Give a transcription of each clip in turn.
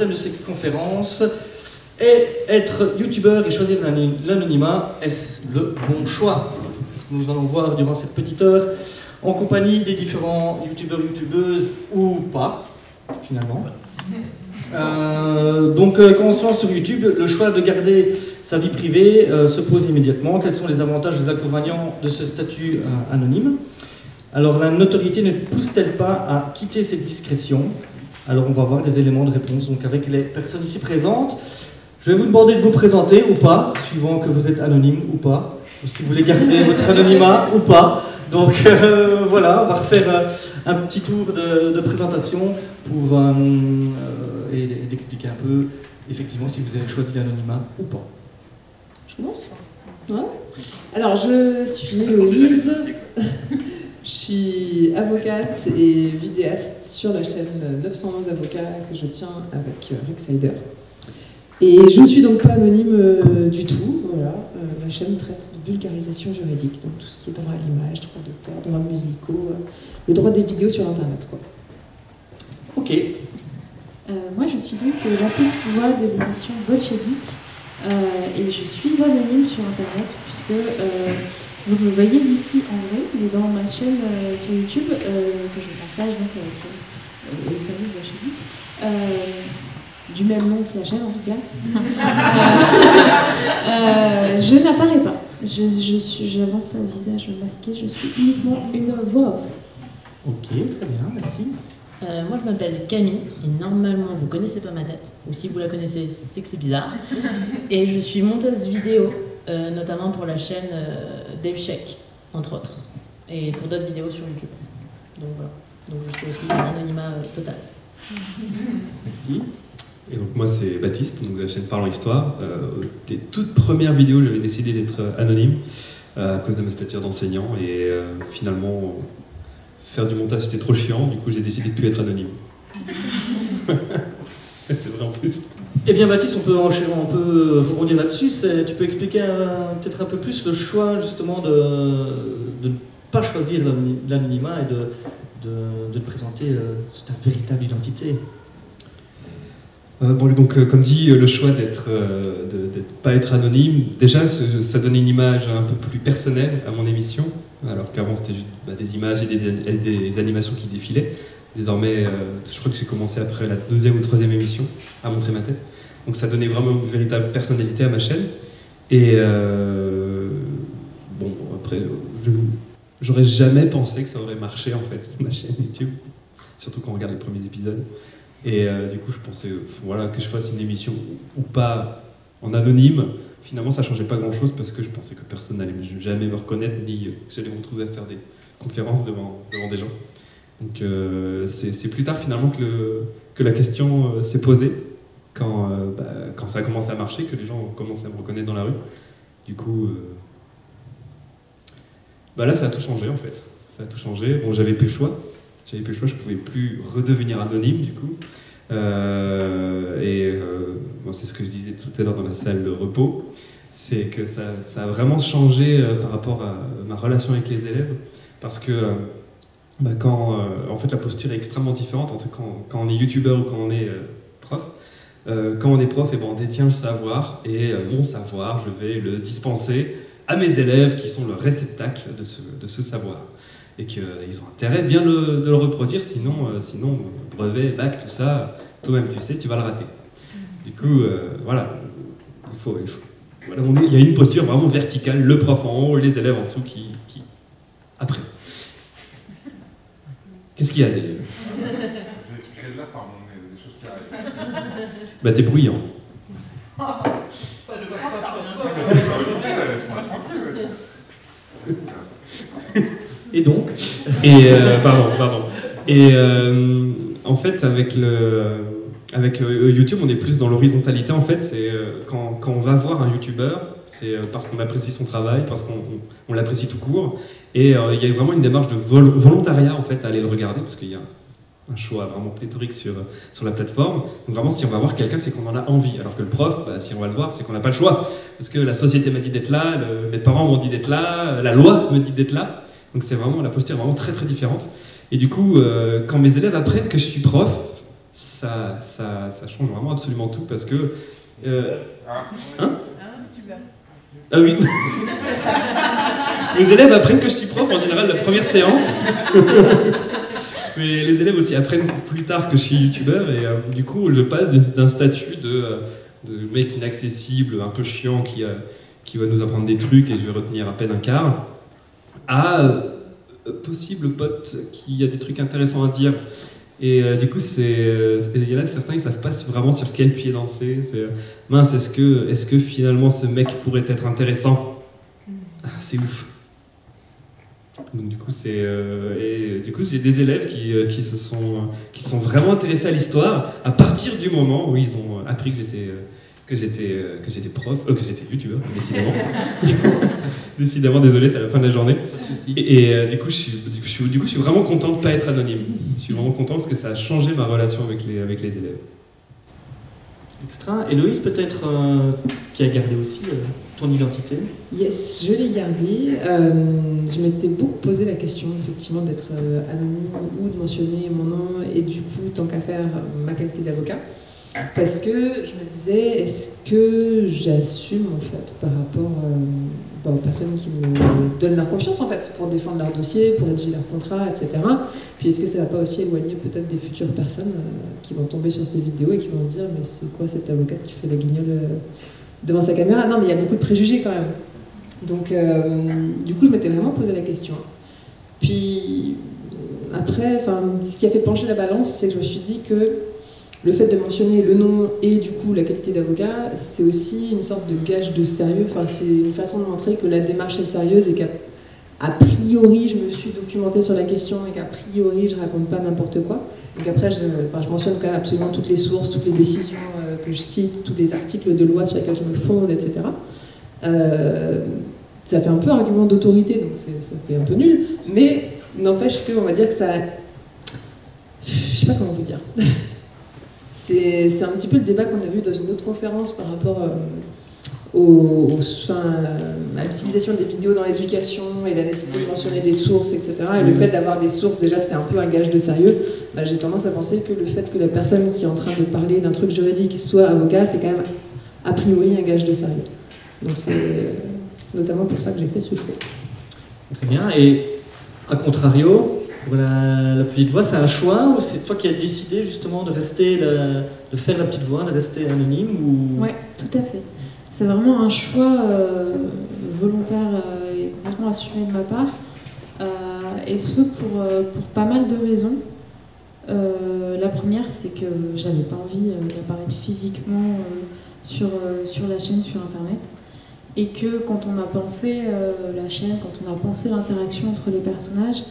thème de cette conférence est être youtubeur et choisir l'anonymat. Est-ce le bon choix? C'est ce que nous allons voir durant cette petite heure en compagnie des différents youtubeurs, youtubeuses ou pas, finalement? Euh, donc, euh, quand on se lance sur YouTube, le choix de garder sa vie privée euh, se pose immédiatement. Quels sont les avantages et les inconvénients de ce statut anonyme? Alors, la notoriété ne pousse-t-elle pas à quitter cette discrétion? Alors, on va voir des éléments de réponse donc avec les personnes ici présentes. Je vais vous demander de vous présenter ou pas, suivant que vous êtes anonyme ou pas, ou si vous voulez garder votre anonymat ou pas. Donc voilà, on va refaire un petit tour de, présentation pour et, d'expliquer un peu effectivement si vous avez choisi l'anonymat ou pas. Je commence? Ouais. Alors je suis Louise, je suis avocate et vidéaste sur la chaîne 911 Avocats que je tiens avec Rexsider. Et je ne suis donc pas anonyme euh, du tout. Voilà. Euh, la chaîne traite de vulgarisation juridique, donc tout ce qui est droit à l'image, droit d'auteur, droits musicaux, euh, le droit des vidéos sur Internet. Quoi. Ok. moi, je suis donc la petite voix de l'émission Bolchevique et je suis anonyme sur Internet puisque vous me voyez ici en vrai, mais dans ma chaîne sur YouTube que je partage donc avec les familles Bolchevique du même nom que la chaîne en tout cas, euh, euh, je n'apparais pas. Je, je j'avance un visage masqué, je suis uniquement une voix off. Ok, très bien, merci. Euh, moi, je m'appelle Camille, et normalement, vous connaissez pas ma tête, ou si vous la connaissez, c'est que c'est bizarre. Et je suis monteuse vidéo, notamment pour la chaîne Dave Sheck, entre autres, et pour d'autres vidéos sur YouTube. Donc voilà. Donc je suis aussi un anonymat total. Merci. Et donc moi c'est Baptiste, donc de la chaîne Parlons Histoire. Euh, des toutes premières vidéos, j'avais décidé d'être anonyme euh, à cause de ma stature d'enseignant et euh, finalement faire du montage c'était trop chiant, du coup j'ai décidé de plus être anonyme. c'est vrai en plus. Eh bien Baptiste, on peut, on peut rebondir là-dessus. Tu peux expliquer peut-être un peu plus le choix justement de, ne pas choisir l'anonymat et de, de, de, présenter ta véritable identité euh, bon, donc, euh, comme dit, le choix d'être, euh, de, pas être anonyme, déjà, ça donnait une image un peu plus personnelle à mon émission, alors qu'avant c'était juste bah, des images et des, animations qui défilaient. Désormais, je crois que j'ai commencé après la deuxième ou troisième émission à montrer ma tête. Donc, ça donnait vraiment une véritable personnalité à ma chaîne. Et bon, après, j'aurais jamais pensé que ça aurait marché en fait, ma chaîne YouTube, surtout quand on regarde les premiers épisodes. Et euh, du coup, je pensais voilà, que je fasse une émission ou pas en anonyme. Finalement, ça changeait pas grand-chose parce que je pensais que personne n'allait jamais me reconnaître ni que j'allais me retrouver à faire des conférences devant, devant des gens. Donc euh, c'est plus tard finalement que, le, que la question euh, s'est posée, quand, bah, quand ça a commencé à marcher, que les gens commencé à me reconnaître dans la rue. Du coup, bah là ça a tout changé en fait. Ça a tout changé. Bon, j'avais plus le choix. J'avais plus le choix, je pouvais plus redevenir anonyme du coup. Euh, et euh, c'est ce que je disais tout à l'heure dans la salle de repos, c'est que ça, a vraiment changé euh, par rapport à ma relation avec les élèves, parce que bah, quand, en fait, la posture est extrêmement différente entre quand, quand on est youtubeur ou quand on est prof. quand on est prof, eh ben, on détient le savoir, et mon savoir, je vais le dispenser à mes élèves qui sont le réceptacle de ce, de ce savoir et qu'ils ont intérêt bien de le reproduire, sinon, euh, sinon brevet, bac, tout ça, toi-même tu sais, tu vas le rater. Du coup, euh, voilà, il, y a une posture vraiment verticale, le prof en haut, les élèves en dessous qui... qui... Après. Qu'est-ce qu'il y a des... J'expliquerai là, pardon, mais des choses qui arrivent. Bah t'es bruyant. Et donc Et euh, pardon, pardon. Et euh, en fait, avec le avec euh, YouTube, on est plus dans l'horizontalité. En fait, c'est quand, quand, on va voir un YouTuber, c'est parce qu'on apprécie son travail, parce qu'on on, l'apprécie tout court. Et il y a vraiment une démarche de volontariat en fait à aller le regarder, parce qu'il y a un choix vraiment pléthorique sur, sur la plateforme. Donc vraiment, si on va voir quelqu'un, c'est qu'on en a envie. Alors que le prof, bah, si on va le voir, c'est qu'on n'a pas le choix. Parce que la société m'a dit d'être là, mes parents m'ont dit d'être là, la loi me dit d'être là. Donc c'est vraiment la posture est vraiment très très différente. Et du coup, euh, quand mes élèves apprennent que je suis prof, ça, ça, ça change vraiment absolument tout parce que. euh, Hein? Ah oui. les élèves apprennent que je suis prof en général la première séance. Mais les élèves aussi apprennent plus tard que je suis youtubeur et euh, du coup je passe d'un statut de, euh, de mec inaccessible, un peu chiant qui, euh, qui va nous apprendre des trucs et je vais retenir à peine un quart, à euh, possible pote qui a des trucs intéressants à dire. Et du coup, c'est, il y en a certains, ils savent pas vraiment sur quel pied danser. C'est, mince, est-ce que, est-ce que finalement ce mec pourrait être intéressant? Ah, C'est ouf. Donc du coup, c'est, euh, et du coup, j'ai des élèves qui, euh, qui se sont, qui sont vraiment intéressés à l'histoire à partir du moment où ils ont appris que j'étais, euh, que j'étais, que j'étais prof, que j'étais youtubeur, décidément. décidément, désolé, c'est la fin de la journée. Et, et, du, coup, je suis, du, coup, je suis, du coup, je suis vraiment content de ne pas être anonyme. Je suis vraiment content parce que ça a changé ma relation avec les, avec les élèves. Extra. Héloïse, peut-être, euh, qui a gardé aussi euh, ton identité. Yes, je l'ai gardé. Euh, je m'étais beaucoup posé la question, effectivement, d'être anonyme ou de mentionner mon nom et du coup, tant qu'à faire, ma qualité d'avocat. Parce que je me disais, est-ce que j'assume, en fait, par rapport euh, bah, aux personnes qui me donnent leur confiance, en fait, pour défendre leur dossier, pour rédiger leur contrat, etc. Puis est-ce que ça va pas aussi éloigner peut-être des futures personnes euh, qui vont tomber sur ces vidéos et qui vont se dire, mais c'est quoi cette avocate qui fait la guignole euh, devant sa caméra? Non, mais il y a beaucoup de préjugés quand même. Donc, du coup, je m'étais vraiment posé la question. Puis, après, ce qui a fait pencher la balance, c'est que je me suis dit que le fait de mentionner le nom et du coup la qualité d'avocat, c'est aussi une sorte de gage de sérieux. Enfin, c'est une façon de montrer que la démarche est sérieuse et qu'à a priori, je me suis documentée sur la question et qu'a priori, je raconte pas n'importe quoi. Donc après, je, mentionne quand même absolument toutes les sources, toutes les décisions euh, que je cite, tous les articles de loi sur lesquels je me fonde, etc. Euh, ça fait un peu argument d'autorité, donc ça fait un peu nul, mais n'empêche qu'on va dire que ça. Je sais pas comment vous dire. C'est un petit peu le débat qu'on a vu dans une autre conférence par rapport euh, au- au- enfin, à l'utilisation des vidéos dans l'éducation et la nécessité de mentionner des sources, etc. Et le fait d'avoir des sources, déjà, c'était un peu un gage de sérieux. Bah, J'ai tendance à penser que le fait que la personne qui est en train de parler d'un truc juridique soit avocat, c'est quand même a priori un gage de sérieux. Donc c'est euh, notamment pour ça que j'ai fait ce choix. Très bien. Et à contrario, pour la, petite voix, c'est un choix ou c'est toi qui as décidé justement de rester, de faire la petite voix, de rester anonyme ou... Ouais, tout à fait. C'est vraiment un choix euh, volontaire euh, et complètement assumé de ma part. Euh, et ce pour, pas mal de raisons. La première, c'est que j'avais pas envie d'apparaître physiquement sur, la chaîne, sur Internet. Et que quand on a pensé la chaîne, quand on a pensé l'interaction entre les personnages,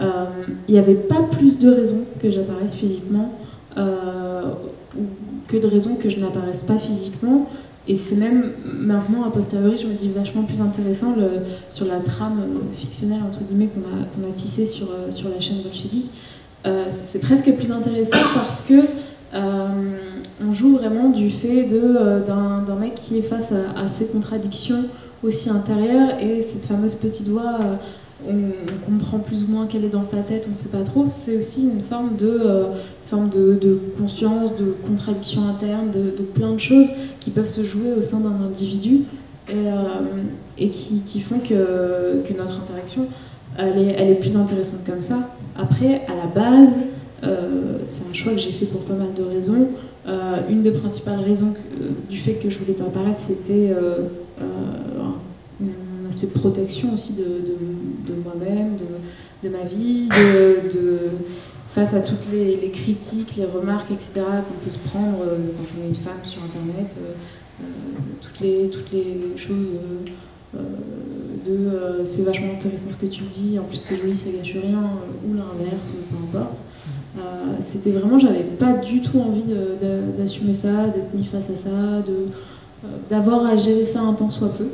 euh, il n'y avait pas plus de raisons que j'apparaisse physiquement euh, que de raisons que je n'apparaisse pas physiquement. Et c'est même maintenant, a posteriori, je me dis vachement plus intéressant sur la trame euh, fictionnelle entre guillemets qu'on a, tissée sur, sur la chaîne Bolchevique. Euh, c'est presque plus intéressant parce que on joue vraiment du fait d'un, mec qui est face à, à ces contradictions aussi intérieures et cette fameuse petite voix, on, comprend plus ou moins qu'elle est dans sa tête, on ne sait pas trop. C'est aussi une forme de, euh, forme de, conscience, de contradiction interne, de, plein de choses qui peuvent se jouer au sein d'un individu et, euh, et qui, qui font que, que notre interaction elle est, elle est plus intéressante comme ça. Après, à la base, euh, c'est un choix que j'ai fait pour pas mal de raisons. Une des principales raisons du fait que je voulais pas apparaître, c'était euh, euh, un, un de protection aussi de, moi-même, de, ma vie, face à toutes les, critiques, les remarques, etc., qu'on peut se prendre euh, quand on est une femme sur Internet, euh, euh, toutes, les, choses de c'est vachement intéressant ce que tu dis, en plus t'es jolie, ça gâche rien, ou l'inverse, peu importe. C'était vraiment, j'avais pas du tout envie d'assumer ça, d'être mis face à ça, d'avoir à gérer ça un temps soit peu.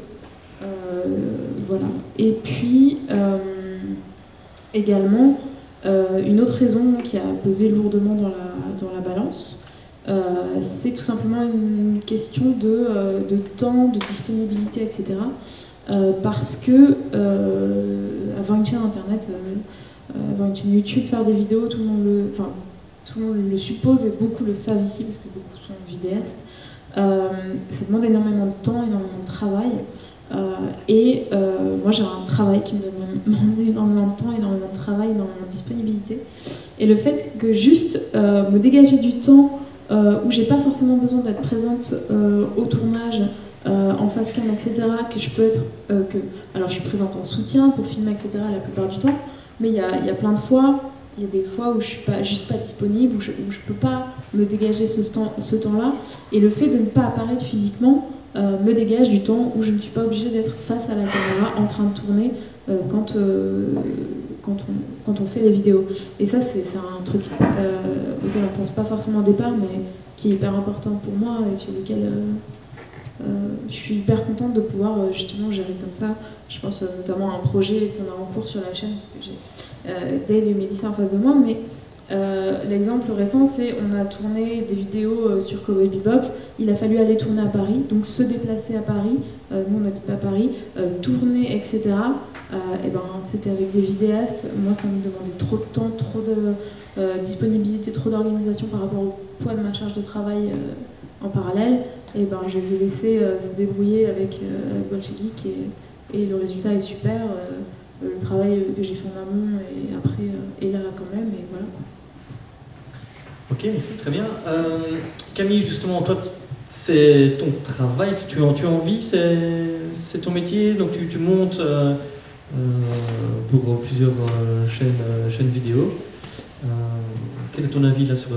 Euh, voilà. Et puis, euh, également, euh, une autre raison qui a pesé lourdement dans la, dans la balance, c'est tout simplement une question de, de temps, de disponibilité, etc. Parce que euh, avoir une chaîne internet, euh, avoir une chaîne YouTube, faire des vidéos, tout le monde le. Enfin, tout le monde le suppose et beaucoup le savent ici parce que beaucoup sont vidéastes. Ça demande énormément de temps, énormément de travail. Euh, et euh, moi, j'ai un travail qui me demande énormément de temps, énormément de travail, énormément de disponibilité. Et le fait que juste me dégager du temps où j'ai pas forcément besoin d'être présente au tournage, en face cam, etc., que je peux être. alors, je suis présente en soutien pour filmer, etc., la plupart du temps, mais il y a, plein de fois il y a des fois où je suis pas, juste pas disponible, où je, ne peux pas me dégager ce temps-là. Et le fait de ne pas apparaître physiquement euh, me dégage du temps où je ne suis pas obligée d'être face à la caméra en train de tourner euh, quand, euh, quand, on, fait des vidéos. Et ça, c'est, un truc auquel on ne pense pas forcément au départ, mais qui est hyper important pour moi et sur lequel je suis hyper contente de pouvoir justement gérer comme ça. Je pense notamment à un projet qu'on a en cours sur la chaîne, parce que j'ai Dave et Mélissa en face de moi, mais euh, l'exemple récent, c'est on a tourné des vidéos euh, sur Cowboy Bebop. Il a fallu aller tourner à Paris, donc se déplacer à Paris. nous, on n'habite pas à Paris, tourner, etc. et ben, c'était avec des vidéastes. Moi, ça me demandait trop de temps, trop de disponibilité, trop d'organisation par rapport au poids de ma charge de travail en parallèle. Et ben, je les ai laissés se débrouiller avec, avec et, et, le résultat est super le travail que j'ai fait en amont et après est là quand même, et voilà. Ok, merci, très bien. Euh, Camille, justement, toi, c'est ton travail, si tu, tu as envie, c'est ton métier, donc tu, montes euh, euh, pour plusieurs chaînes, chaînes vidéo. quel est ton avis là sur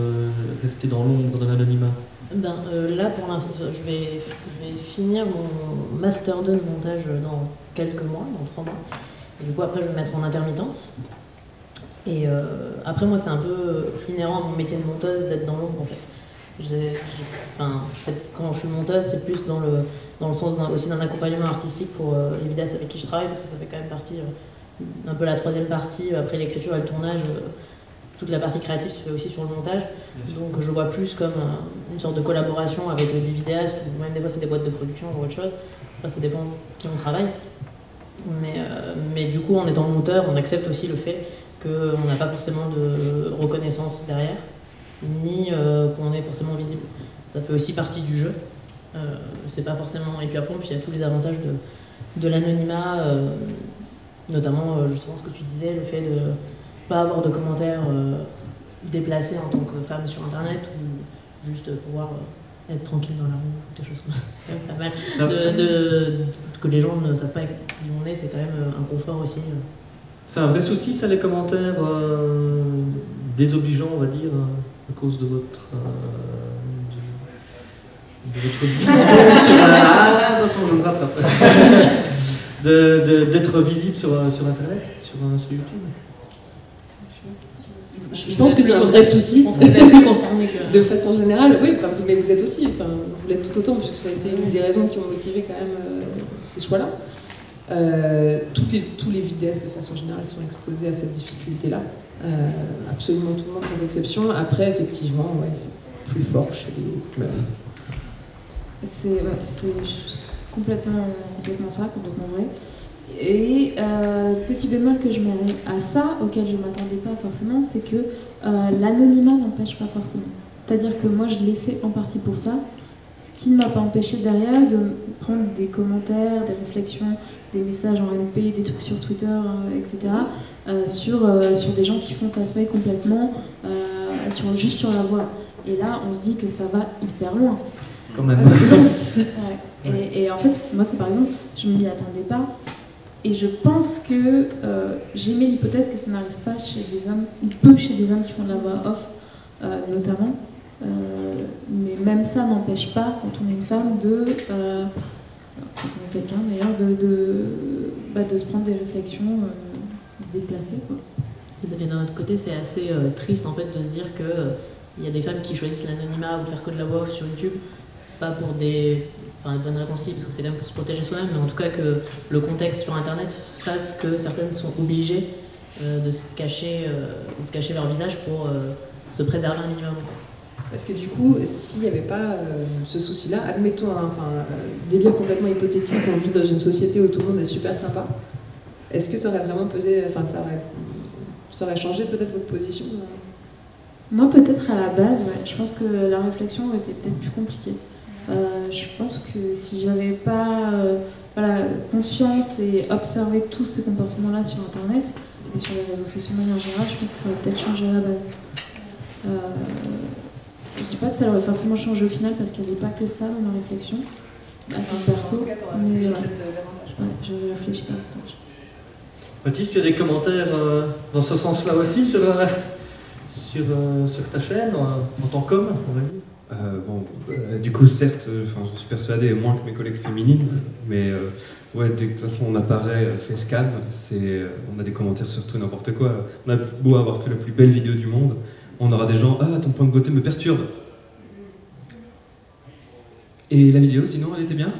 rester dans l'ombre, dans l'anonymat ben, Là, pour l'instant, je vais, je vais finir mon master 2 de montage dans quelques mois, dans trois mois. Et du coup, après, je vais me mettre en intermittence. Et euh, après, moi, c'est un peu inhérent à mon métier de monteuse d'être dans l'ombre, en fait. enfin, quand je suis monteuse, c'est plus dans le, dans le sens aussi d'un accompagnement artistique pour euh, les vidéastes avec qui je travaille, parce que ça fait quand même partie, euh, un peu la troisième partie, après l'écriture et le tournage, toute la partie créative se fait aussi sur le montage. Donc je vois plus comme une sorte de collaboration avec des vidéastes, ou même des fois c'est des boîtes de production ou autre chose. Enfin, ça dépend qui on travaille. Mais, mais du coup, en étant monteur, on accepte aussi le fait qu'on n'a pas forcément de reconnaissance derrière, ni euh, qu'on est forcément visible. Ça fait aussi partie du jeu. Euh, c'est pas forcément. Et puis après, il y a tous les avantages de, de l'anonymat, notamment justement ce que tu disais, le fait de pas avoir de commentaires déplacés en tant que femme sur Internet, ou juste pouvoir être tranquille dans la rue, des choses comme ça. C'est quand même pas mal. De, que les gens ne savent pas qui on est, c'est quand même euh, un confort aussi. Euh. C'est un vrai souci, ça, les commentaires euh, désobligeants, on va dire, à cause de votre. de, votre vision sur. Ah, attention, je me rattrape. D'être visible sur, sur Internet, sur, sur YouTube je, pense que c'est un vrai souci. de façon générale, oui, mais vous êtes aussi, enfin, vous l'êtes tout autant, puisque ça a été une des raisons qui ont motivé quand même euh, ces choix-là. Euh, tous les vidéastes, de façon générale, sont exposés à cette difficulté-là. Euh, absolument tout le monde, sans exception. Après, effectivement, ouais, c'est plus fort chez les meufs. C'est complètement, complètement ça, complètement vrai. Et euh, petit bémol que je mets à ça, auquel je ne m'attendais pas forcément, c'est que euh, l'anonymat n'empêche pas forcément. C'est-à-dire que moi, je l'ai fait en partie pour ça, ce qui ne m'a pas empêché derrière de prendre des commentaires, des réflexions, des messages en MP, des trucs sur Twitter, euh, etc., sur, sur des gens qui font fantasmer complètement, sur, juste sur la voix. Et là, on se dit que ça va hyper loin. Quand même. Et, et, en fait, moi, c'est par exemple, je ne m'y attendais pas. Et je pense que euh, j'ai mis l'hypothèse que ça n'arrive pas chez des hommes, ou peu chez des hommes qui font de la voix off, euh, notamment. Euh, mais même ça n'empêche pas, quand on est une femme, de. Quand on quelqu'un d'ailleurs, de, de, bah, de, se prendre des réflexions déplacées. Quoi. Et d'un autre côté, c'est assez triste en fait de se dire qu'il y a des femmes qui choisissent l'anonymat ou faire que de la voix off sur YouTube, pas pour des enfin bonne raison aussi, parce que c'est même pour se protéger soi-même, mais en tout cas que le contexte sur Internet fasse que certaines sont obligées euh, de se cacher euh, de cacher leur visage pour euh, se préserver un minimum. Parce que du coup, s'il n'y avait pas ce souci-là, admettons, un enfin, délire complètement hypothétique, on vit dans une société où tout le monde est super sympa, est-ce que ça aurait vraiment pesé, enfin ça aurait, ça aurait changé peut-être votre position Moi, peut-être à la base, ouais. Je pense que la réflexion était peut-être plus compliquée. Euh, je pense que si j'avais pas euh, voilà, conscience et observé tous ces comportements-là sur Internet et sur les réseaux sociaux de manière générale, je pense que ça aurait peut-être changé à la base. Je dis pas que ça aurait forcément changé au final parce qu'il n'y avait pas que ça dans ma réflexion, à titre perso, mais ouais, ouais, j'aurais réfléchi davantage. Baptiste, tu as des commentaires euh, dans ce sens-là aussi sur, euh, sur, euh, sur ta chaîne, euh, en tant qu'homme, on va dire? Euh, bon, euh, du coup, certes, euh, j'en suis persuadé, moins que mes collègues féminines, mais euh, ouais, dès que de toute façon on apparaît euh, face cam, c'est, euh, on a des commentaires sur tout et n'importe quoi. On a beau avoir fait la plus belle vidéo du monde, on aura des gens Ah, ton point de beauté me perturbe. Et la vidéo, sinon, elle était bien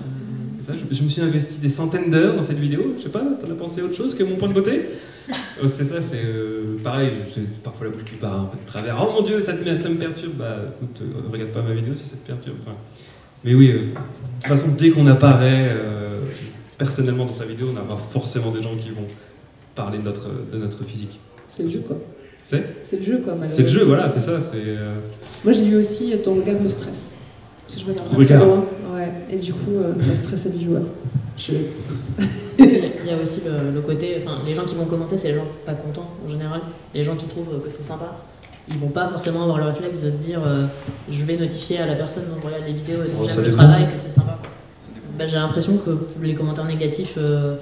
C'est ça, je, je me suis investi des centaines d'heures dans cette vidéo, je sais pas, t'en as pensé autre chose que mon point de beauté? Euh, C'est ça, c'est euh, pareil, j'ai parfois la bouche qui part un peu de travers. Oh mon dieu, ça, te- ça me perturbe. Bah écoute, euh, regarde pas ma vidéo si ça te perturbe. Enfin, mais oui, euh, de toute façon, dès qu'on apparaît euh, personnellement dans sa vidéo, on aura forcément des gens qui vont parler de notre, de notre physique. C'est le jeu, quoi? C'est C'est le jeu, quoi, malheureusement. C'est le jeu, voilà, c'est ça. C'est, euh, Moi, j'ai vu aussi euh, ton regard me stresse. Parce que je regarde pas Regard. loin. Ouais. Et du coup, euh, ça stressait le joueur. Je... Il y a aussi le, le côté, enfin, les gens qui vont commenter, c'est les gens pas contents en général. Les gens qui trouvent que c'est sympa, ils vont pas forcément avoir le réflexe de se dire euh, je vais notifier à la personne dont regarde les vidéos et dont Oh, j'aime le dépend. travail que c'est sympa. Bah, J'ai l'impression que les commentaires négatifs, euh,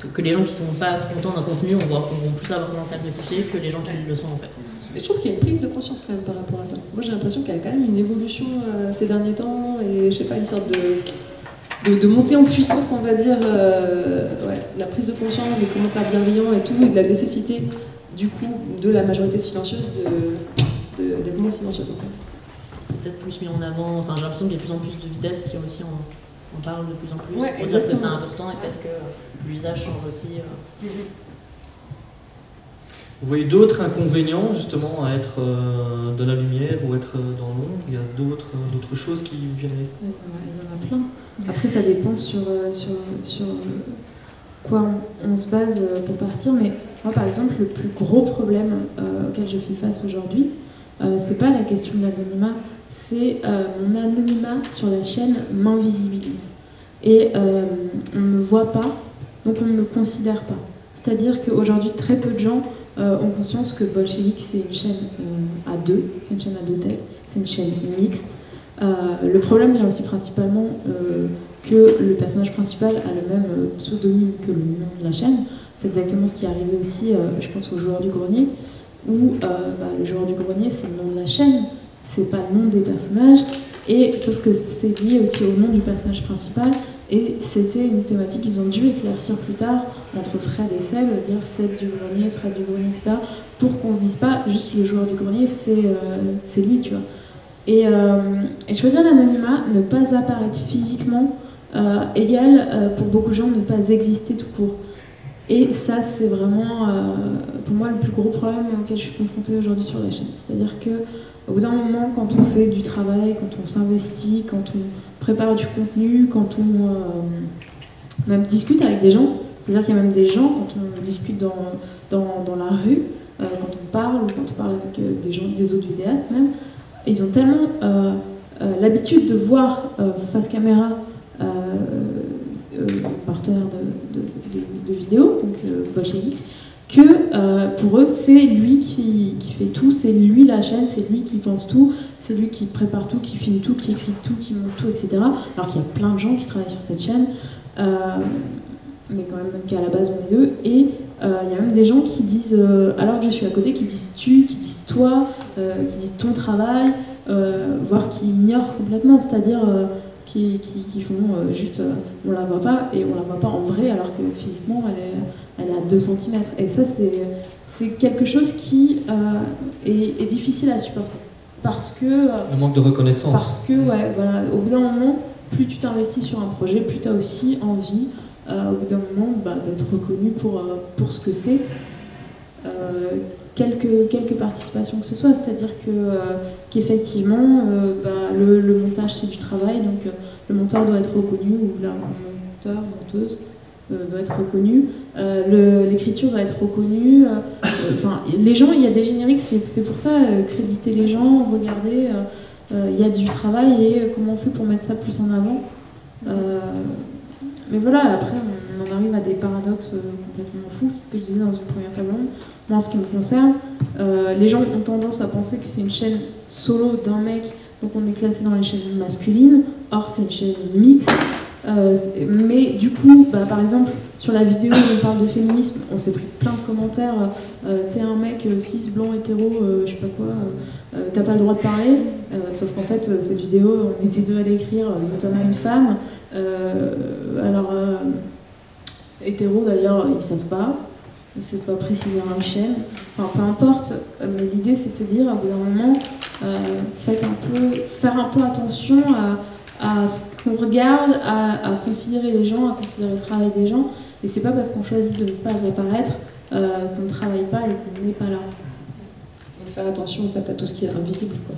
que, que les gens qui sont pas contents d'un contenu, on, on vont plus avoir tendance à le notifier que les gens qui le sont en fait. Mais je trouve qu'il y a une prise de conscience quand même par rapport à ça. Moi, j'ai l'impression qu'il y a quand même une évolution euh, ces derniers temps et je sais pas, une sorte de, de, de montée en puissance, on va dire, euh, ouais, la prise de conscience, des commentaires bienveillants et tout, et de la nécessité, du coup, de la majorité silencieuse de, de- d'être moins silencieuse en fait. Peut-être plus mis en avant, enfin j'ai l'impression qu'il y a de plus en plus de vitesse qui aussi en, en parlent de plus en plus. Ouais, pour dire que c'est important et peut-être que l'usage change aussi. euh. Vous voyez d'autres inconvénients justement à être euh, de la lumière ou être euh, dans l'ombre? Il y a d'autres euh, d'autres choses qui vous viennent à l'esprit? Ouais, Il y en a plein. Après, ça dépend sur, euh, sur, sur euh, quoi on, on se base euh, pour partir. Mais moi, par exemple, le plus gros problème euh, auquel je fais face aujourd'hui, euh, c'est pas la question de l'anonymat, c'est euh, mon anonymat sur la chaîne m'invisibilise. Et euh, on ne me voit pas, donc on ne me considère pas. C'est-à-dire qu'aujourd'hui, très peu de gens euh, ont conscience que Bolchevique, c'est une chaîne euh, à deux, c'est une chaîne à deux têtes, c'est une chaîne mixte. Euh, le problème vient aussi principalement que le personnage principal a le même pseudonyme que le nom de la chaîne. C'est exactement ce qui est arrivé aussi, je pense, au joueur du grenier, où bah, le joueur du grenier, c'est le nom de la chaîne, c'est pas le nom des personnages, et sauf que c'est lié aussi au nom du personnage principal, et c'était une thématique qu'ils ont dû éclaircir plus tard entre Fred et Seb, dire Seb du grenier, Fred du grenier, etc., pour qu'on se dise pas juste le joueur du grenier, c'est euh, lui, tu vois. Et, euh, et choisir l'anonymat, ne pas apparaître physiquement, euh, égale euh, pour beaucoup de gens ne pas exister tout court. Et ça, c'est vraiment euh, pour moi le plus gros problème auquel je suis confrontée aujourd'hui sur la chaîne. C'est-à-dire que au bout d'un moment, quand on fait du travail, quand on s'investit, quand on prépare du contenu, quand on euh, même discute avec des gens, c'est-à-dire qu'il y a même des gens, quand on discute dans, dans, dans la rue, euh, quand on parle ou quand on parle avec euh, des gens, des autres vidéastes même, ils ont tellement l'habitude de voir face caméra euh, partenaire de, de, de- vidéo, donc Bolchevique, que euh, pour eux c'est lui qui, fait tout, c'est lui la chaîne, c'est lui qui pense tout, c'est lui qui prépare tout, qui filme tout, qui écrit tout, qui monte tout, etc. Alors qu'il y a plein de gens qui travaillent sur cette chaîne, euh, mais quand même qu'à la base on est deux, et euh, il y a même des gens qui disent, alors que je suis à côté, qui disent tu, qui disent toi, qui disent ton travail, voire qui ignorent complètement, c'est-à-dire qui, qui, font juste on la voit pas et on la voit pas en vrai alors que physiquement elle est, elle est à 2 cm. Et ça c'est, quelque chose qui euh, est, est difficile à supporter. Parce que, euh, Le manque de reconnaissance. parce que ouais, voilà, au bout d'un moment, plus tu t'investis sur un projet, plus tu as aussi envie euh, au bout d'un moment bah, d'être reconnu pour, euh, pour ce que c'est. Euh, quelques, quelques participations que ce soit, c'est-à-dire que, qu'effectivement, bah, le, le montage c'est du travail, donc le monteur doit être reconnu, ou la monteur, monteuse doit être reconnu, Euh, l'écriture doit être reconnue, euh, enfin, les gens, il y a des génériques, c'est fait pour ça, euh, créditer les gens, regarder, euh, euh, il y a du travail et euh, comment on fait pour mettre ça plus en avant. Euh, mais voilà, après, on, en arrive à des paradoxes euh, complètement fous, c'est ce que je disais dans une première table ronde. Moi, en ce qui me concerne, euh, les gens ont tendance à penser que c'est une chaîne solo d'un mec, donc on est classé dans les chaînes masculines. Or, c'est une chaîne mixte. Euh, mais du coup, bah, par exemple, sur la vidéo où on parle de féminisme, on s'est pris plein de commentaires. euh, t'es un mec euh, cis, blanc, hétéro, euh, je sais pas quoi, euh, euh, t'as pas le droit de parler. Euh, sauf qu'en fait, euh, cette vidéo, on était deux à l'écrire, euh, notamment une femme. Euh, alors, euh, hétéro d'ailleurs, ils savent pas. Ils savent pas préciser la chaîne. Enfin, peu importe. euh, Mais l'idée, c'est de se dire, à bout moment, euh, faites un peu, un peu attention à, à ce qu'on regarde, à, à considérer les gens, à considérer le travail des gens. Et c'est pas parce qu'on choisit de ne pas apparaître euh, qu'on ne travaille pas et qu'on n'est pas là. Faut faire attention en fait à tout ce qui est invisible. Quoi.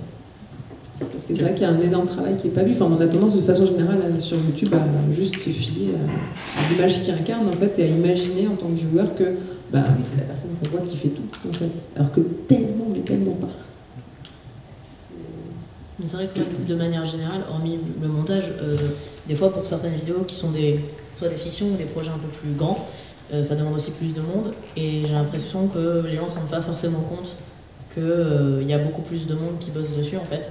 Parce que c'est vrai qu'il y a un énorme travail qui n'est pas vu. Enfin, on a tendance de façon générale euh, sur YouTube à juste se fier à, à l'image qui incarne en fait et à imaginer en tant que viewer que bah oui c'est la personne qu'on voit qui fait tout en fait. Alors que tellement mais tellement pas. C'est vrai que de manière générale, hormis le montage, euh, des fois pour certaines vidéos qui sont des, soit des fictions ou des projets un peu plus grands, euh, ça demande aussi plus de monde. Et j'ai l'impression que les gens ne se rendent pas forcément compte qu'il y a beaucoup plus de monde qui bosse dessus en fait.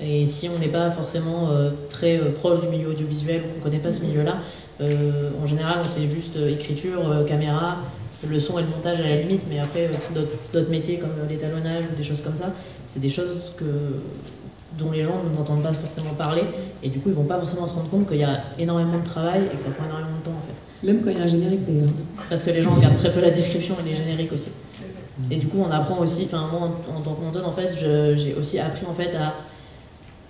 Et si on n'est pas forcément euh, très euh, proche du milieu audiovisuel ou qu'on ne connaît pas ce milieu-là, euh, en général, on sait juste euh, écriture, euh, caméra, le son et le montage à la limite, mais après, euh, d'autres- métiers comme euh, l'étalonnage ou des choses comme ça, c'est des choses que, dont les gens n'entendent pas forcément parler, et du coup, ils vont pas forcément se rendre compte qu'il y a énormément de travail et que ça prend énormément de temps en fait. Même quand il y a un générique d'ailleurs. Parce que les gens regardent très peu la description et les génériques aussi. Et du coup, on apprend aussi, enfin, moi en, en tant que monteuse, en fait, j'ai aussi appris en fait à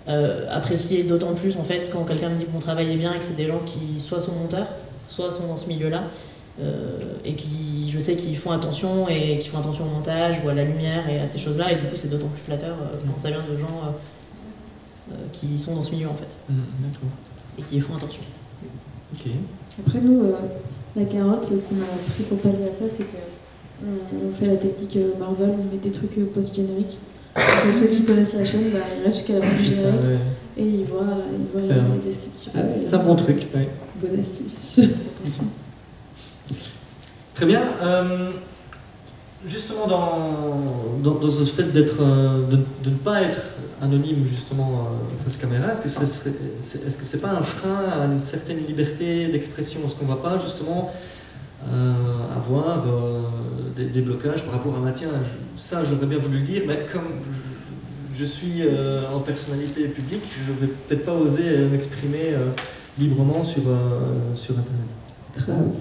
euh, apprécier d'autant plus en fait quand quelqu'un me dit que mon travail est bien et que c'est des gens qui soit sont monteurs, soit sont dans ce milieu-là, euh, et qui, je sais qu'ils font attention et qui font attention au montage ou à la lumière et à ces choses-là, et du coup, c'est d'autant plus flatteur euh, quand ça vient de gens qui sont dans ce milieu en fait Mhm, D'accord. et qui y font attention. Ok. Après, nous, euh, la carotte euh, qu'on a pris pour pallier à ça, c'est que on, on fait la technique euh, Marvel, on met des trucs euh, post-génériques. Comme ça, ceux qui connaissent la chaîne, bah, ils restent jusqu'à la fin du Ça, générique ouais. et ils voient, ils voient les, un- les descriptifs. Ah C'est un bon truc. ouais. Bonne astuce. Attention. Très bien. Euh, justement, dans, dans, dans ce fait d'être, euh, de, de ne pas être anonyme justement euh, face caméra, est-ce que ce serait, pas un frein à une certaine liberté d'expression? Est-ce qu'on va pas justement euh, avoir euh, des, blocages par rapport à ah, tiens, ça j'aurais bien voulu le dire, mais comme je, suis en personnalité publique, je vais peut-être pas oser m'exprimer librement sur, sur Internet. Grave.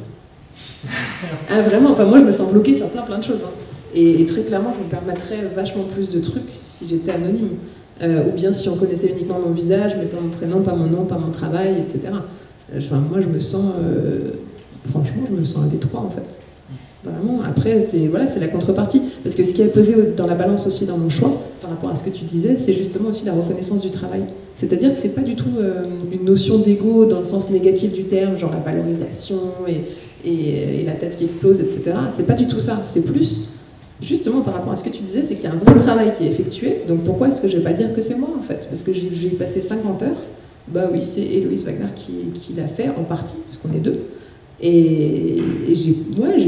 Ah, vraiment, enfin, moi je me sens bloquée sur plein plein de choses. hein. Et très clairement, je me permettrais vachement plus de trucs si j'étais anonyme. Euh, ou bien si on connaissait uniquement mon visage, mais pas mon prénom, pas mon nom, pas mon travail, etc. Euh, Enfin, moi je me sens. euh, franchement, je me sens à l'étroit en fait. Vraiment. Après, c'est voilà, la contrepartie. Parce que ce qui a pesé dans la balance aussi dans mon choix, par rapport à ce que tu disais, c'est justement aussi la reconnaissance du travail. C'est-à-dire que c'est pas du tout une notion d'ego dans le sens négatif du terme, genre la valorisation et, et, et la tête qui explose, etc. C'est pas du tout ça. C'est plus, justement, par rapport à ce que tu disais, c'est qu'il y a un vrai travail qui est effectué. Donc pourquoi est-ce que je vais pas dire que c'est moi, en fait? Parce que j'ai passé 50 heures. Bah oui, c'est Héloïse Wagner qui, l'a fait, en partie, parce qu'on est deux. Et, et j'ai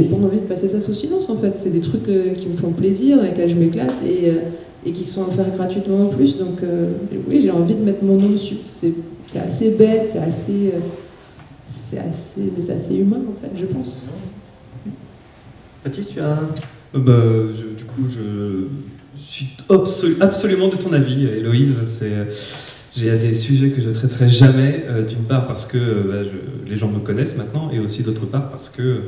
pas envie de passer ça sous silence, en fait. C'est des trucs euh, qui me font plaisir, avec lesquels je m'éclate, et, euh, qui sont offerts gratuitement en plus. Donc euh, oui, j'ai envie de mettre mon nom dessus. C'est assez bête, c'est assez... c'est assez, assez humain en fait, je pense. Baptiste, tu as bah, je- du coup, je suis absolu- absolument de ton avis, Héloïse. C'est, j'ai des sujets que je traiterai jamais, euh, d'une part parce que euh, bah, je- les gens me connaissent maintenant, et aussi d'autre part parce que,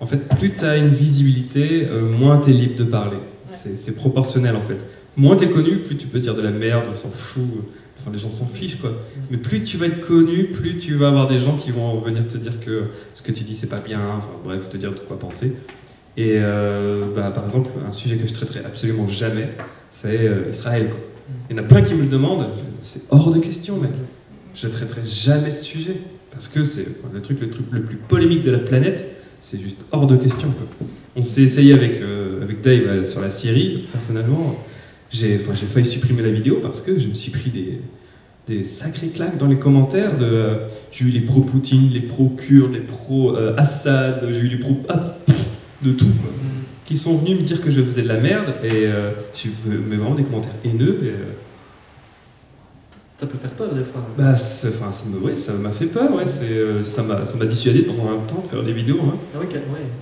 en fait, plus tu as une visibilité, euh, moins tu es libre de parler. C'est, c'est proportionnel en fait. Moins tu es connu, plus tu peux dire de la merde, on s'en fout. Enfin, les gens s'en fichent quoi. Mais plus tu vas être connu, plus tu vas avoir des gens qui vont venir te dire que ce que tu dis c'est pas bien, enfin, bref, te dire de quoi penser. Et euh, bah, par exemple, un sujet que je traiterai absolument jamais, c'est euh, Israël. Quoi. Il y en a plein qui me le demandent, c'est hors de question, mec. Je traiterai jamais ce sujet. Parce que c'est le truc, le truc le plus polémique de la planète, c'est juste hors de question. On s'est essayé avec, euh, avec Dave sur la Syrie, personnellement, j'ai failli supprimer la vidéo parce que je me suis pris des, des sacrées claques dans les commentaires. de J'ai eu les pro-Poutine, les pro-Kurdes, les pro-Assad, j'ai eu les pro... ah, de tout. quoi. Qui sont venus me dire que je faisais de la merde et euh, eu mais vraiment des commentaires haineux. Et, euh, Ça peut faire peur des fois. bah, enfin, ça me- ouais, ça m'a fait peur, ouais, c'est, euh, ça m'a ça m'a dissuadé pendant un temps de faire des vidéos. hein. Ah oui, ouais.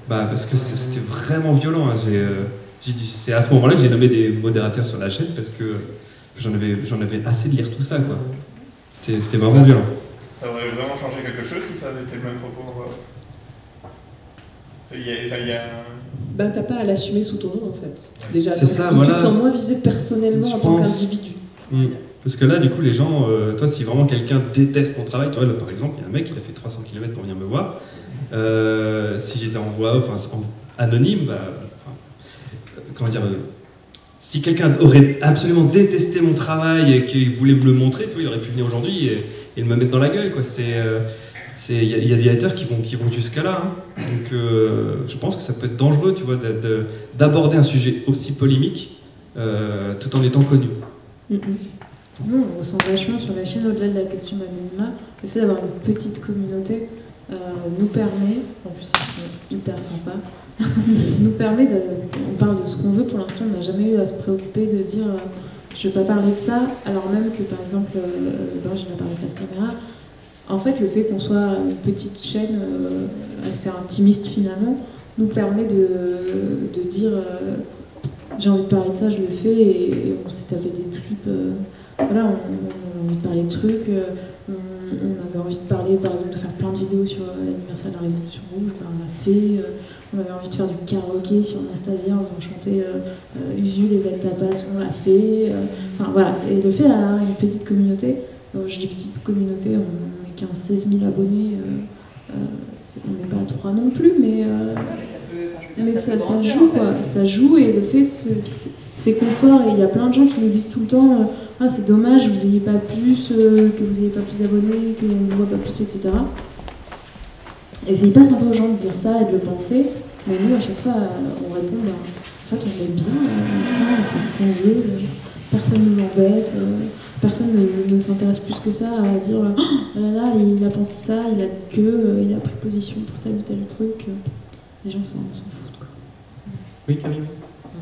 Bah, parce que c'était vraiment violent. hein. J'ai, euh, j'ai dit- c'est à ce moment-là que j'ai nommé des modérateurs sur la chaîne parce que j'en avais, j'en avais assez de lire tout ça. Quoi. C'était, c'était vraiment violent. Ça aurait vraiment changé quelque chose si ça avait été le même propos euh, Il y a, enfin, il y a un- Ben, t'as pas à l'assumer sous ton nom en fait. Déjà, C'est donc, ça, donc tu voilà. te sens moins visé personnellement Je en tant qu'individu. Mm. Parce que là, du coup, les gens, euh, toi, si vraiment quelqu'un déteste mon travail, tu vois, là, par exemple, il y a un mec, il a fait 300 km pour venir me voir. Euh, si j'étais en voix off, enfin, en- anonyme, bah, enfin, euh, comment dire, euh, si quelqu'un aurait absolument détesté mon travail et qu'il voulait me le montrer, tu vois, il aurait pu venir aujourd'hui et, et me mettre dans la gueule, quoi. C'est, euh, c'est, il y, a- a des haters qui vont, qui vont jusqu'à là. hein. Donc, euh, je pense que ça peut être dangereux, tu vois, d'a- de- d'aborder un sujet aussi polémique euh, tout en étant connu. Nous, on ressent vachement sur la chaîne, au-delà de la question d'anonymat, le fait d'avoir une petite communauté euh, nous permet, en plus ils sont hyper sympas, nous permet de. On parle de ce qu'on veut, pour l'instant on n'a jamais eu à se préoccuper de dire je vais pas parler de ça, alors même que par exemple, euh, bon, j'ai parlé face caméra, en fait le fait qu'on soit une petite chaîne euh, assez intimiste finalement, nous permet de, de dire euh, j'ai envie de parler de ça, je le fais, et, on s'est tapé des tripes. euh, voilà, on, avait envie de parler de trucs, on, avait envie de parler, par exemple, de faire plein de vidéos sur l'anniversaire de la Révolution Rouge, ben, on l'a fait. on avait envie de faire du karaoké sur Anastasia en faisant chanter Usul et Belle Tapas, on l'a fait. Enfin voilà, et le fait d'avoir une petite communauté, je dis petite communauté, on 15-16 000 abonnés, euh, euh, on n'est pas à 3 non plus, mais. euh, mais ça, joue. Ça joue et le fait, c'est- confort. Et il y a plein de gens qui nous disent tout le temps Ah, c'est dommage, vous n'ayez pas plus, que vous n'ayez pas plus d'abonnés, qu'on ne vous voit pas plus, etc. Et c'est hyper sympa aux gens de dire ça et de le penser. Mais nous, à chaque fois, on répond bah, En fait, on est bien, on fait ce qu'on veut, personne nous embête. Personne ne, ne s'intéresse plus que ça à dire Oh là là, il a pensé ça, il a dit que, euh, il a pris position pour tel ou tel truc. Les gens s'en foutent. Quoi. Oui, Camille. oui.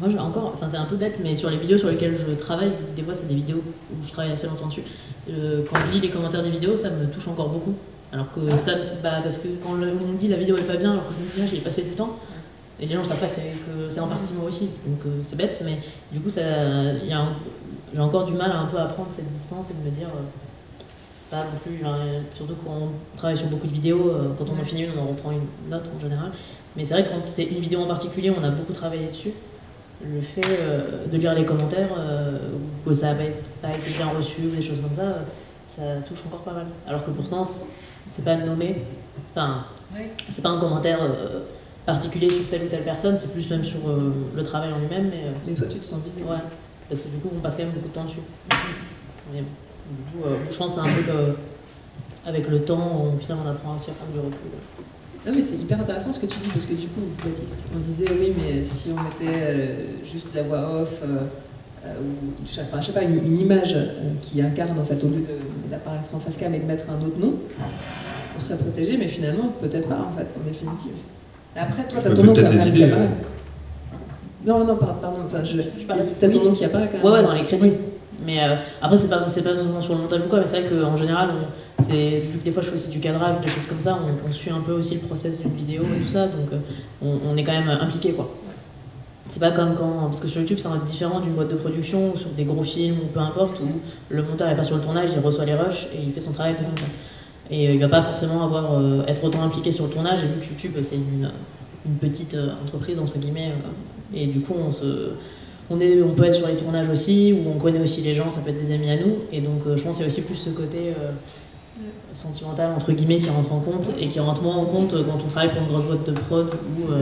Moi, j'ai encore, enfin c'est un peu bête, mais sur les vidéos sur lesquelles je travaille, des fois c'est des vidéos où je travaille assez longtemps dessus, euh, quand je lis les commentaires des vidéos, ça me touche encore beaucoup. Alors que ça, bah, parce que quand le- on me dit la vidéo est pas bien, alors que je me dis ah, j'y ai passé du temps, et les gens savent pas que c'est, en partie moi aussi, donc euh, c'est bête, mais du coup ça, il y a un- j'ai encore du mal à un peu à prendre cette distance et de me dire euh, c'est pas non plus, surtout quand on travaille sur beaucoup de vidéos, euh, quand on en finit une, on en reprend une autre en général. Mais c'est vrai que quand c'est une vidéo en particulier, on a beaucoup travaillé dessus. Le fait euh, de lire les commentaires, ou que ça n'a pas, été- bien reçu, ou des choses comme ça, ça touche encore pas mal. Alors que pourtant, c'est pas nommé, enfin, Ouais. c'est pas un commentaire particulier sur telle ou telle personne, c'est plus même sur le travail en lui-même. Mais, Mais toi, tu te sens visé. Ouais, parce que du coup, on passe quand même beaucoup de temps dessus. Du coup, euh, je pense que c'est un truc, euh, avec le temps, on, finalement, on apprend aussi à prendre du recul. Non, mais c'est hyper intéressant ce que tu dis, parce que du coup, Baptiste, on disait oui, mais si on mettait euh, juste la voix off, euh, euh, ou je sais pas, je sais pas, une, une image euh, qui incarne, en fait, au lieu d'apparaître en face cam et de mettre un autre nom, on serait protégé, mais finalement, peut-être pas, en fait, en définitive. Après, toi, t'as me ton nom qui, apparaît- apparaît. Non, non, par- pardon, enfin, je, t'as ton nom qui apparaît quand même. Ouais, ouais, dans les crédits. Mais euh, après, c'est pas, pas forcément sur le montage ou quoi, mais c'est vrai qu'en général, c'est, vu que des fois je fais aussi du cadrage ou des choses comme ça, on, on suit un peu aussi le process d'une vidéo et tout ça, donc euh, on, on est quand même impliqué quoi. C'est pas comme quand. Parce que sur YouTube, c'est différent d'une boîte de production ou sur des gros films ou peu importe, où le monteur est pas sur le tournage, il reçoit les rushs et il fait son travail de. Et euh, il va pas forcément avoir, être autant impliqué sur le tournage, et vu que YouTube, c'est une, une petite entreprise, entre guillemets, et du coup, on se on, est, on peut être sur les tournages aussi, où on connaît aussi les gens, ça peut être des amis à nous. Et donc, euh, je pense qu'il y a aussi plus ce côté euh, sentimental, entre guillemets, qui rentre en compte, et qui rentre moins en compte euh, quand on travaille pour une grosse boîte de prod, où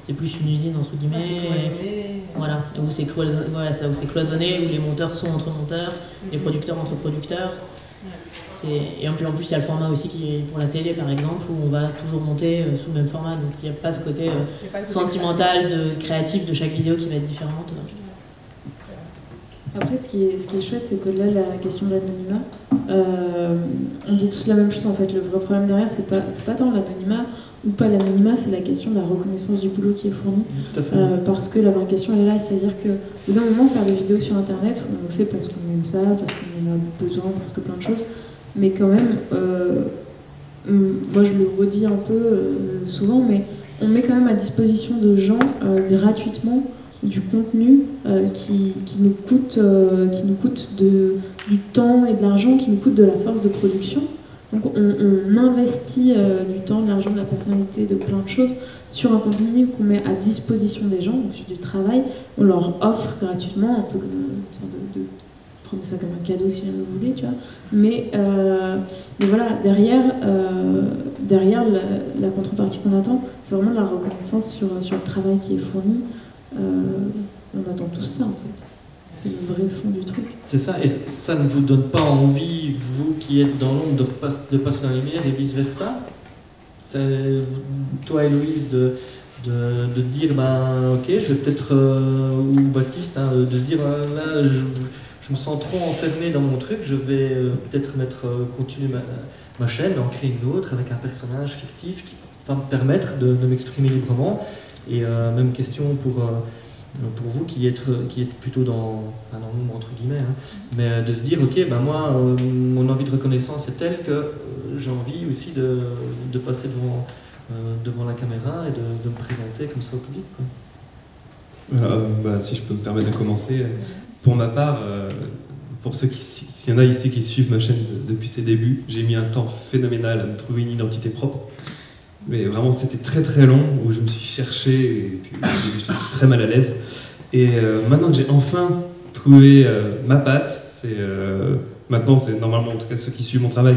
c'est plus une usine, entre guillemets. Voilà, et où c'est cloisonné, voilà, où c'est cloisonné, où les monteurs sont entre monteurs, les producteurs entre producteurs. Et en plus, en plus, il y a le format aussi qui est pour la télé, par exemple, où on va toujours monter euh, sous le même format. Donc il n'y a pas ce côté euh, a pas ce côté sentimental, de créatif de chaque vidéo qui va être différente. Après, ce qui est, ce qui est chouette, c'est qu'au-delà de la question de l'anonymat, euh, on dit tous la même chose en fait. Le vrai problème derrière, c'est pas, pas tant l'anonymat ou pas l'anonymat, c'est la question de la reconnaissance du boulot qui est fourni. Tout à fait. Euh, parce que la vraie question elle est là, c'est-à-dire que au bout d'un moment, faire des vidéos sur internet, on le fait parce qu'on aime ça, parce qu'on en a besoin, parce que plein de choses, mais quand même, euh, hum, moi je le redis un peu euh, souvent, mais on met quand même à disposition de gens euh, gratuitement du contenu qui, qui nous coûte, qui nous coûte de, du temps et de l'argent, qui nous coûte de la force de production. Donc on, investit du temps, de l'argent, de la personnalité, de plein de choses sur un contenu qu'on met à disposition des gens, donc sur du travail, on leur offre gratuitement, un peu comme une sorte de, prenez ça comme un cadeau si vous voulez, tu vois. Mais, euh, mais voilà, derrière, euh, derrière la, contrepartie qu'on attend, c'est vraiment la reconnaissance sur, sur le travail qui est fourni. Euh, on attend tout ça en fait. C'est le vrai fond du truc. C'est ça, et ça ne vous donne pas envie, vous qui êtes dans l'ombre, de, de passer dans la lumière et vice-versa? Toi, Héloïse, de, de, de dire, ben, ok, je vais peut-être, ou Baptiste, hein, de se dire, là, je, je me sens trop enfermé dans mon truc, je vais euh, peut-être mettre, euh, continuer ma, chaîne, en créer une autre avec un personnage fictif qui va me permettre de, m'exprimer librement. Et euh, même question pour, pour vous qui êtes, qui êtes plutôt dans, enfin, dans l'ombre, entre guillemets, hein, mais de se dire, ok, ben moi, mon envie de reconnaissance est telle que j'ai envie aussi de, de passer devant, devant la caméra et de, de me présenter comme ça au public. quoi. Bah, si je peux me permettre de commencer. Pour ma part, euh, pour ceux qui, si- s'il y en a ici qui suivent ma chaîne de- depuis ses débuts, j'ai mis un temps phénoménal à me trouver une identité propre. Mais vraiment, c'était très très long où je me suis cherché et puis au début, j'étais très mal à l'aise. Et euh, maintenant que j'ai enfin trouvé euh, ma patte, c'est maintenant c'est normalement en tout cas ceux qui suivent mon travail,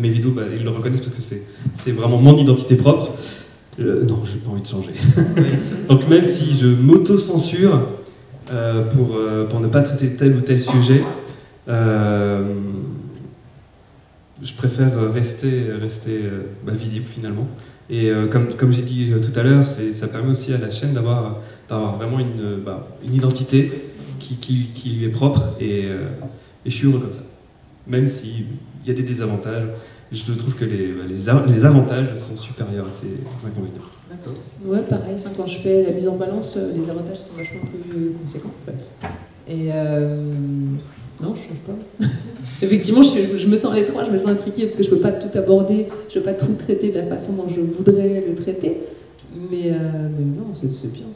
mes vidéos, bah, ils le reconnaissent parce que c'est c'est vraiment mon identité propre. Euh, non, j'ai pas envie de changer. Donc même si je m'auto-censure pour, euh, pour ne pas traiter tel ou tel sujet, euh, je préfère rester, rester euh, bah, visible finalement. Et euh, comme, comme j'ai dit euh, tout à l'heure, ça permet aussi à la chaîne d'avoir vraiment une, euh, bah, une identité qui, qui, lui est propre et, euh, je suis heureux comme ça. Même s'il y a des désavantages, je trouve que les, bah, les avantages sont supérieurs à ces inconvénients. D'accord. Ouais, pareil. Enfin, quand je fais la mise en balance, euh, les avantages sont vachement plus conséquents en fait. Et euh, non, je change pas. Effectivement, je, je me sens à l'étroit, je me sens intriquée parce que je peux pas tout aborder, je peux pas tout traiter de la façon dont je voudrais le traiter. Mais, euh, mais non, c'est c'est bien.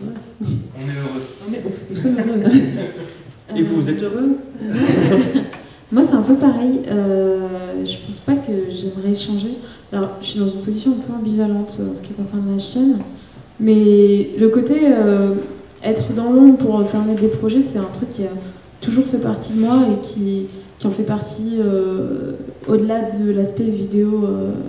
On est heureux. On est- nous sommes heureux. Et vous, vous êtes heureux? Moi, c'est un peu pareil. Euh, je pense pas que j'aimerais changer. Alors, je suis dans une position un peu ambivalente euh, en ce qui concerne la chaîne. Mais le côté euh, être dans l'ombre pour faire naître des projets, c'est un truc qui a toujours fait partie de moi et qui, qui en fait partie euh, au-delà de l'aspect vidéo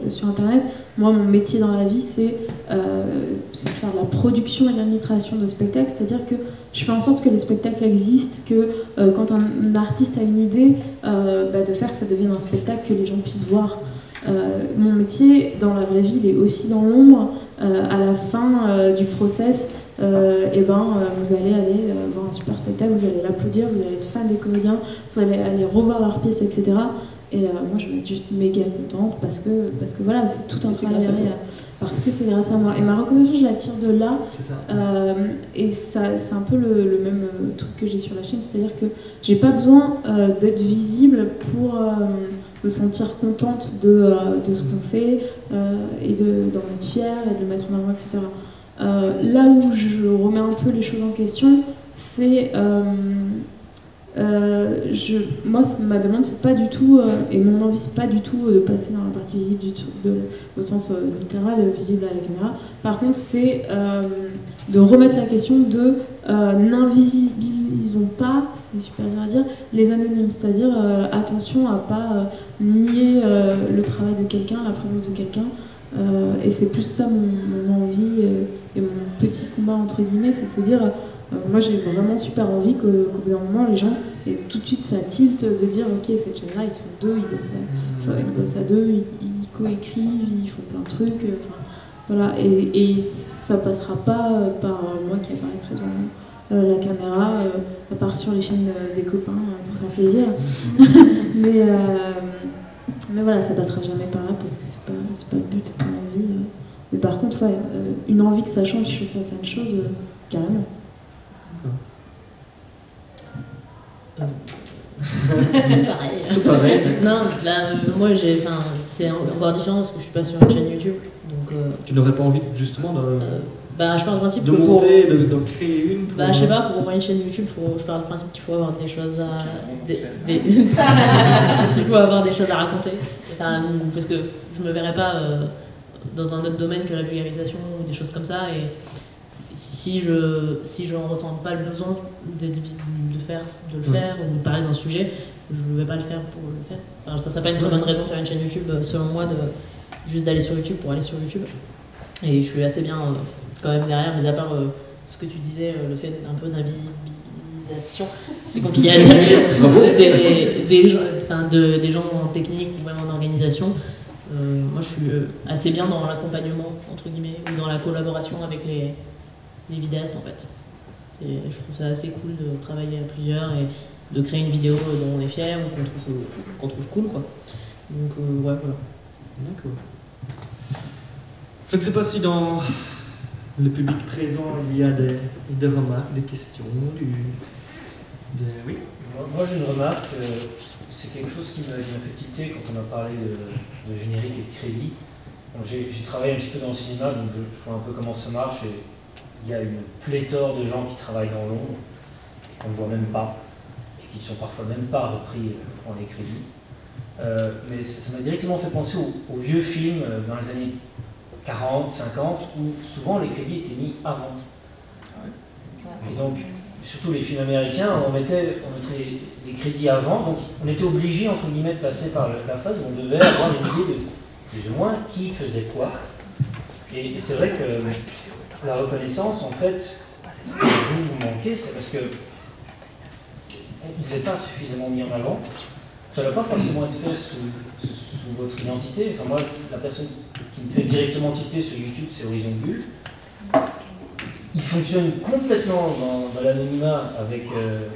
sur Internet. Moi, mon métier dans la vie, c'est de faire la production et l'administration de spectacles. C'est-à-dire que je fais en sorte que les spectacles existent, que euh, quand un, artiste a une idée, euh, bah, de faire que ça devienne un spectacle que les gens puissent voir. Euh, mon métier dans la vraie vie, il est aussi dans l'ombre. À la fin du process, eh ben, vous allez aller voir un super spectacle, vous allez l'applaudir, vous allez être fan des comédiens, vous allez aller revoir leurs pièces, etc. Et euh, moi, je vais être juste méga contente parce que, parce que voilà, c'est tout un travail derrière. Parce que c'est grâce à moi. Et ma reconnaissance, je la tire de là. Ça. Euh, et ça, c'est un peu le, le même euh, truc que j'ai sur la chaîne, c'est-à-dire que j'ai pas besoin euh, d'être visible pour me sentir contente de, de ce qu'on fait et de, d'en être fière et de le mettre en avant, etc. Là où je remets un peu les choses en question, c'est euh, moi, ma demande, c'est pas du tout, euh, et mon envie, c'est pas du tout euh, de passer dans la partie visible du tout, au sens littéral, visible à la caméra. Par contre, c'est de remettre la question de n'invisibilisons pas, c'est super dur à dire, les anonymes. C'est-à-dire, attention à pas nier le travail de quelqu'un, la présence de quelqu'un, et c'est plus ça mon, mon envie et mon petit combat entre guillemets, c'est de se dire, moi j'ai vraiment super envie qu'au bout d'un moment les gens, et tout de suite ça tilte de dire, ok cette chaîne-là ils sont deux, ils bossent à, ils bossent à deux, ils, ils coécrivent, ils font plein de trucs, euh, voilà, et, et ça passera pas euh, par euh, moi qui apparaîtrai dans euh, la caméra, euh, à part sur les chaînes euh, des copains euh, pour faire plaisir. mais, euh, mais voilà, ça passera jamais par là parce que c'est pas, pas le but, c'est pas l'envie. euh. Mais par contre, ouais, euh, une envie que ça change sur certaines choses, euh, carrément. Pareil. Tout pareil. Non, là, euh, moi, j'ai, enfin, c'est encore différent parce que je suis pas sur une chaîne YouTube. Donc, euh, Tu n'aurais pas envie justement de, euh, bah, je pars du principe de que pour. monter, de, d'en créer une pour- Bah, je sais pas, pour ouvrir une chaîne YouTube, faut, je pars du principe qu'il faut avoir des choses à. Des, des- qu'il faut avoir des choses à raconter. Enfin, parce que je me verrais pas euh, dans un autre domaine que la vulgarisation ou des choses comme ça. Et si je si je ressens pas le besoin de, de faire, de le Ouais. faire ou de parler d'un sujet, je vais pas le faire pour le faire. Enfin, ça serait pas une très bonne raison de faire une chaîne YouTube, euh, selon moi, de juste d'aller sur YouTube pour aller sur YouTube. Et je suis assez bien euh, quand même derrière, mais à part euh, ce que tu disais, euh, le fait d'un peu d'invisibilisation, c'est compliqué à dire, des, des, gens, de- des gens en technique ou même en organisation. Moi, je suis assez bien dans l'accompagnement, entre guillemets, ou dans la collaboration avec les, les vidéastes, en fait. C'est- Je trouve ça assez cool de travailler à plusieurs et de créer une vidéo dont on est fier ou qu'on trouve, qu'on trouve cool, quoi. Donc, euh, ouais, voilà. D'accord. Je ne sais pas si dans le public présent il y a des, des remarques, des questions, du, des... Oui Moi, moi, j'ai une remarque, euh, c'est quelque chose qui m'a qui m'a fait tilter quand on a parlé de, de générique et de crédit. Bon, j'ai j'ai travaillé un petit peu dans le cinéma, donc je, je vois un peu comment ça marche. Et il y a une pléthore de gens qui travaillent dans l'ombre, qu'on ne voit même pas, et qui ne sont parfois même pas repris euh, dans les crédits. Euh, mais ça ça m'a directement fait penser aux, aux vieux films euh, dans les années 40, 50, où souvent les crédits étaient mis avant. Et donc, surtout les films américains, on mettait, on mettait des crédits avant, donc on était obligé, entre guillemets, de passer par la phase où on devait avoir une idée de plus ou moins qui faisait quoi. Et c'est vrai que la reconnaissance, en fait, vous vous manquez, c'est parce que vous n'êtes pas suffisamment mis en avant. Ça ne va pas forcément être fait sous, sous votre identité. Enfin, moi, la personne qui me fait directement tilter sur YouTube, c'est Horizon Bulle. Il fonctionne complètement dans, dans l'anonymat avec, euh,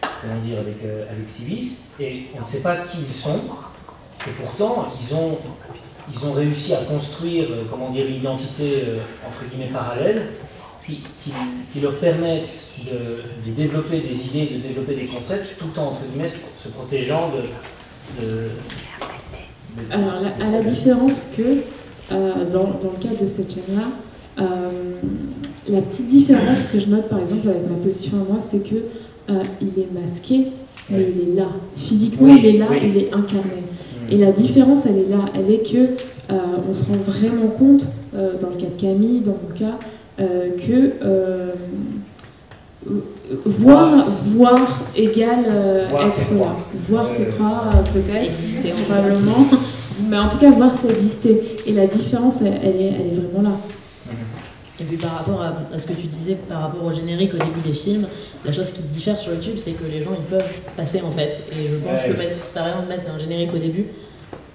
comment dire, avec euh, Alexivis, et on ne sait pas qui ils sont. Et pourtant, ils ont, ils ont réussi à construire, euh, comment dire, une identité euh, entre guillemets parallèle, qui, qui, qui leur permettent de, de développer des idées, de développer des concepts, tout en entre guillemets se protégeant de. de- de- Alors, la- à la différence que euh, dans, dans le cas de cette chaîne-là, euh, la petite différence que je note par exemple avec ma position à moi, c'est que euh, il est masqué, mais Oui. il est là. Physiquement, Oui, il est là, oui. il est incarné. Et la différence, elle est là. Elle est que euh, on se rend vraiment compte, euh, dans le cas de Camille, dans mon cas, euh, que voir, voir égale Voir, être là. Voir, c'est croire, peut-être, Exister, probablement. Mais en tout cas, voir, c'est exister. Et la différence, elle, elle est, elle est vraiment là. Et puis par rapport à, à ce que tu disais par rapport au générique au début des films, la chose qui diffère sur YouTube, c'est que les gens ils peuvent passer en fait. Et je pense Ouais. que mettre- par exemple mettre un générique au début,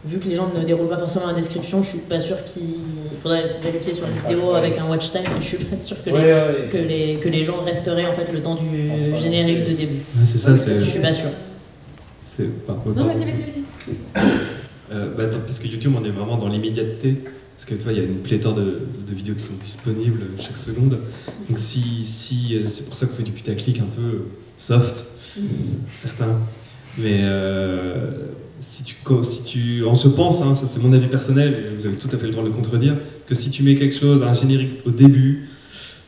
vu que les gens ne déroulent pas forcément la description, je suis pas sûr qu'il il faudrait vérifier sur une vidéo Ouais. avec un watch time. Je suis pas sûr que, Ouais, les, ouais, que, les, que les gens resteraient en fait le temps du générique de début. Ouais, c'est ça, c'est. Je suis pas sûre. c'est- par- Non, pardon. vas-y, vas-y, vas-y. Euh, bah, attends, parce que YouTube, on est vraiment dans l'immédiateté. Parce que toi, il y a une pléthore de, de vidéos qui sont disponibles chaque seconde. Donc, si, si euh, c'est pour ça qu'on fait du putaclic un peu euh, soft, certains. Mais euh, si tu, si tu, en je pense, hein, ça c'est mon avis personnel, et vous avez tout à fait le droit de le contredire, que si tu mets quelque chose, un générique au début,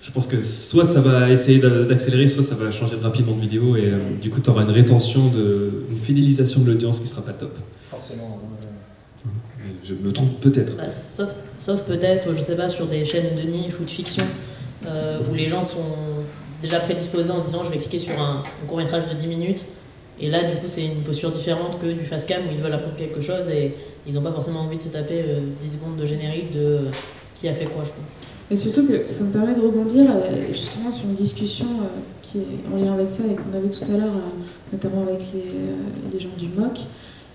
je pense que soit ça va essayer d'a- d'accélérer, soit ça va changer rapidement de vidéo, et euh, du coup, tu auras une rétention, de, une fidélisation de l'audience qui sera pas top. Forcément. ouais. Je me trompe peut-être. Bah, sauf sauf peut-être, je sais pas, sur des chaînes de niche ou de fiction euh, où les gens sont déjà prédisposés en disant je vais cliquer sur un, court métrage de 10 minutes Et là, du coup, c'est une posture différente que du fast cam où ils veulent apprendre quelque chose et ils n'ont pas forcément envie de se taper euh, 10 secondes de générique de euh, qui a fait quoi, je pense. Et surtout que ça me permet de rebondir euh, justement sur une discussion euh, qui est en lien avec ça et qu'on avait tout à l'heure, euh, notamment avec les, euh, les gens du MOC.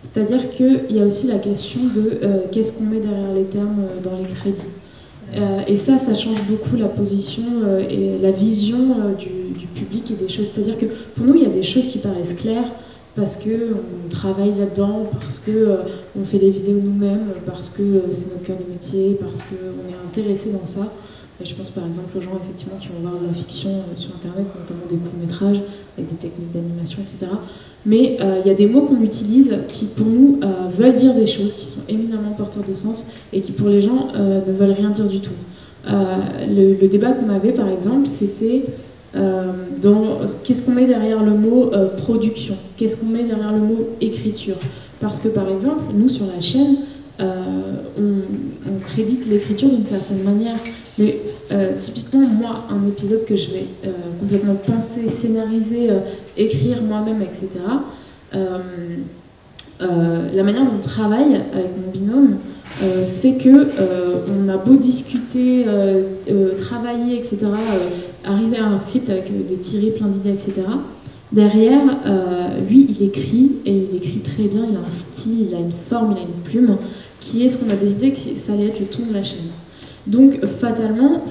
C'est-à-dire qu'il y a aussi la question de euh, qu'est-ce qu'on met derrière les termes euh, dans les crédits. Euh, et ça, ça change beaucoup la position et la vision du, public et des choses. C'est-à-dire que pour nous, il y a des choses qui paraissent claires parce qu'on travaille là-dedans, parce qu'on fait des vidéos nous-mêmes, parce que c'est notre cœur de métier, parce qu'on est intéressé dans ça. Et je pense par exemple aux gens effectivement qui vont voir de la fiction sur Internet, notamment des courts-métrages avec des techniques d'animation, etc. Mais euh, il y a des mots qu'on utilise qui pour nous euh, veulent dire des choses, qui sont éminemment porteurs de sens et qui pour les gens euh, ne veulent rien dire du tout. Le, le débat qu'on avait par exemple, c'était dans qu'est-ce qu'on met derrière le mot production, qu'est-ce qu'on met derrière le mot écriture? Parce que par exemple, nous sur la chaîne, on, on crédite l'écriture d'une certaine manière. Mais euh, typiquement, moi, un épisode que je vais euh, complètement penser, scénariser, euh, écrire moi-même, etc., euh, euh, la manière dont on travaille avec mon binôme euh, fait que euh, on a beau discuter, euh, euh, travailler, etc., euh, arriver à un script avec euh, des tirés plein d'idées, etc. Derrière, euh, lui, il écrit et il écrit très bien. Il a un style, il a une forme, il a une plume, qui est ce qu'on a décidé que ça allait être le ton de la chaîne. Donc fatalement,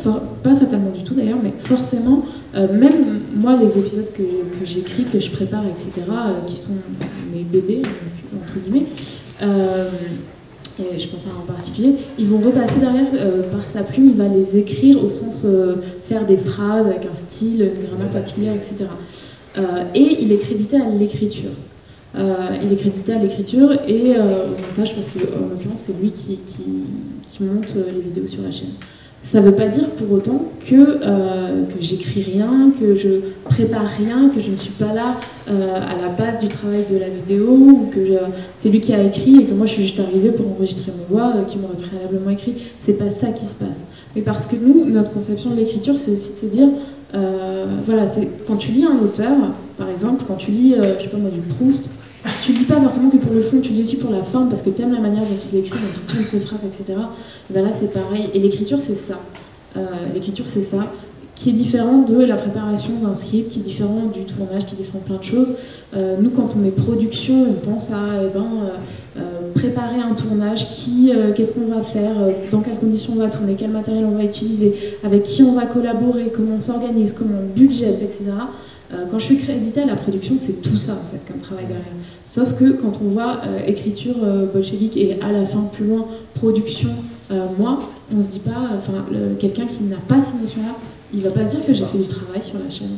pas fatalement du tout d'ailleurs, mais forcément, euh, même moi, les épisodes que, j'écris, que je prépare, etc., euh, qui sont mes bébés, entre guillemets, euh, et je pense à un en particulier, ils vont repasser derrière par sa plume, il va les écrire au sens faire des phrases avec un style, une grammaire particulière, etc. Et il est crédité à l'écriture. Euh, il est crédité à l'écriture et euh, au montage parce que en l'occurrence c'est lui qui, monte euh, les vidéos sur la chaîne. Ça ne veut pas dire pour autant que, j'écris rien, que je prépare rien, que je ne suis pas là à la base du travail de la vidéo, ou que c'est lui qui a écrit et que moi je suis juste arrivée pour enregistrer mes voix euh, qui m'aurait préalablement écrit. C'est pas ça qui se passe. Mais parce que nous, notre conception de l'écriture, c'est aussi de se dire, voilà, c'est quand tu lis un auteur, par exemple, quand tu lis, euh, je sais pas moi, du Proust, tu lis pas forcément que pour le fond, tu lis aussi pour la forme parce que tu aimes la manière dont il écrit, dont il tourne ses phrases, etc. Et ben là, c'est pareil. Et l'écriture, c'est ça. Euh, l'écriture, c'est ça qui est différent de la préparation d'un script, qui est différent du tournage, qui est différent de plein de choses. Euh, nous, quand on est production, on pense à eh ben, euh, euh, préparer un tournage, qui, qu'est-ce qu'on va faire, dans quelles conditions on va tourner, quel matériel on va utiliser, avec qui on va collaborer, comment on s'organise, comment on budgète, etc. Quand je suis créditée à la production, c'est tout ça en fait comme travail derrière. Sauf que quand on voit écriture bolchevique et à la fin plus loin production, enfin quelqu'un qui n'a pas ces notions-là, il va pas dire que j'ai fait du travail sur la chaîne.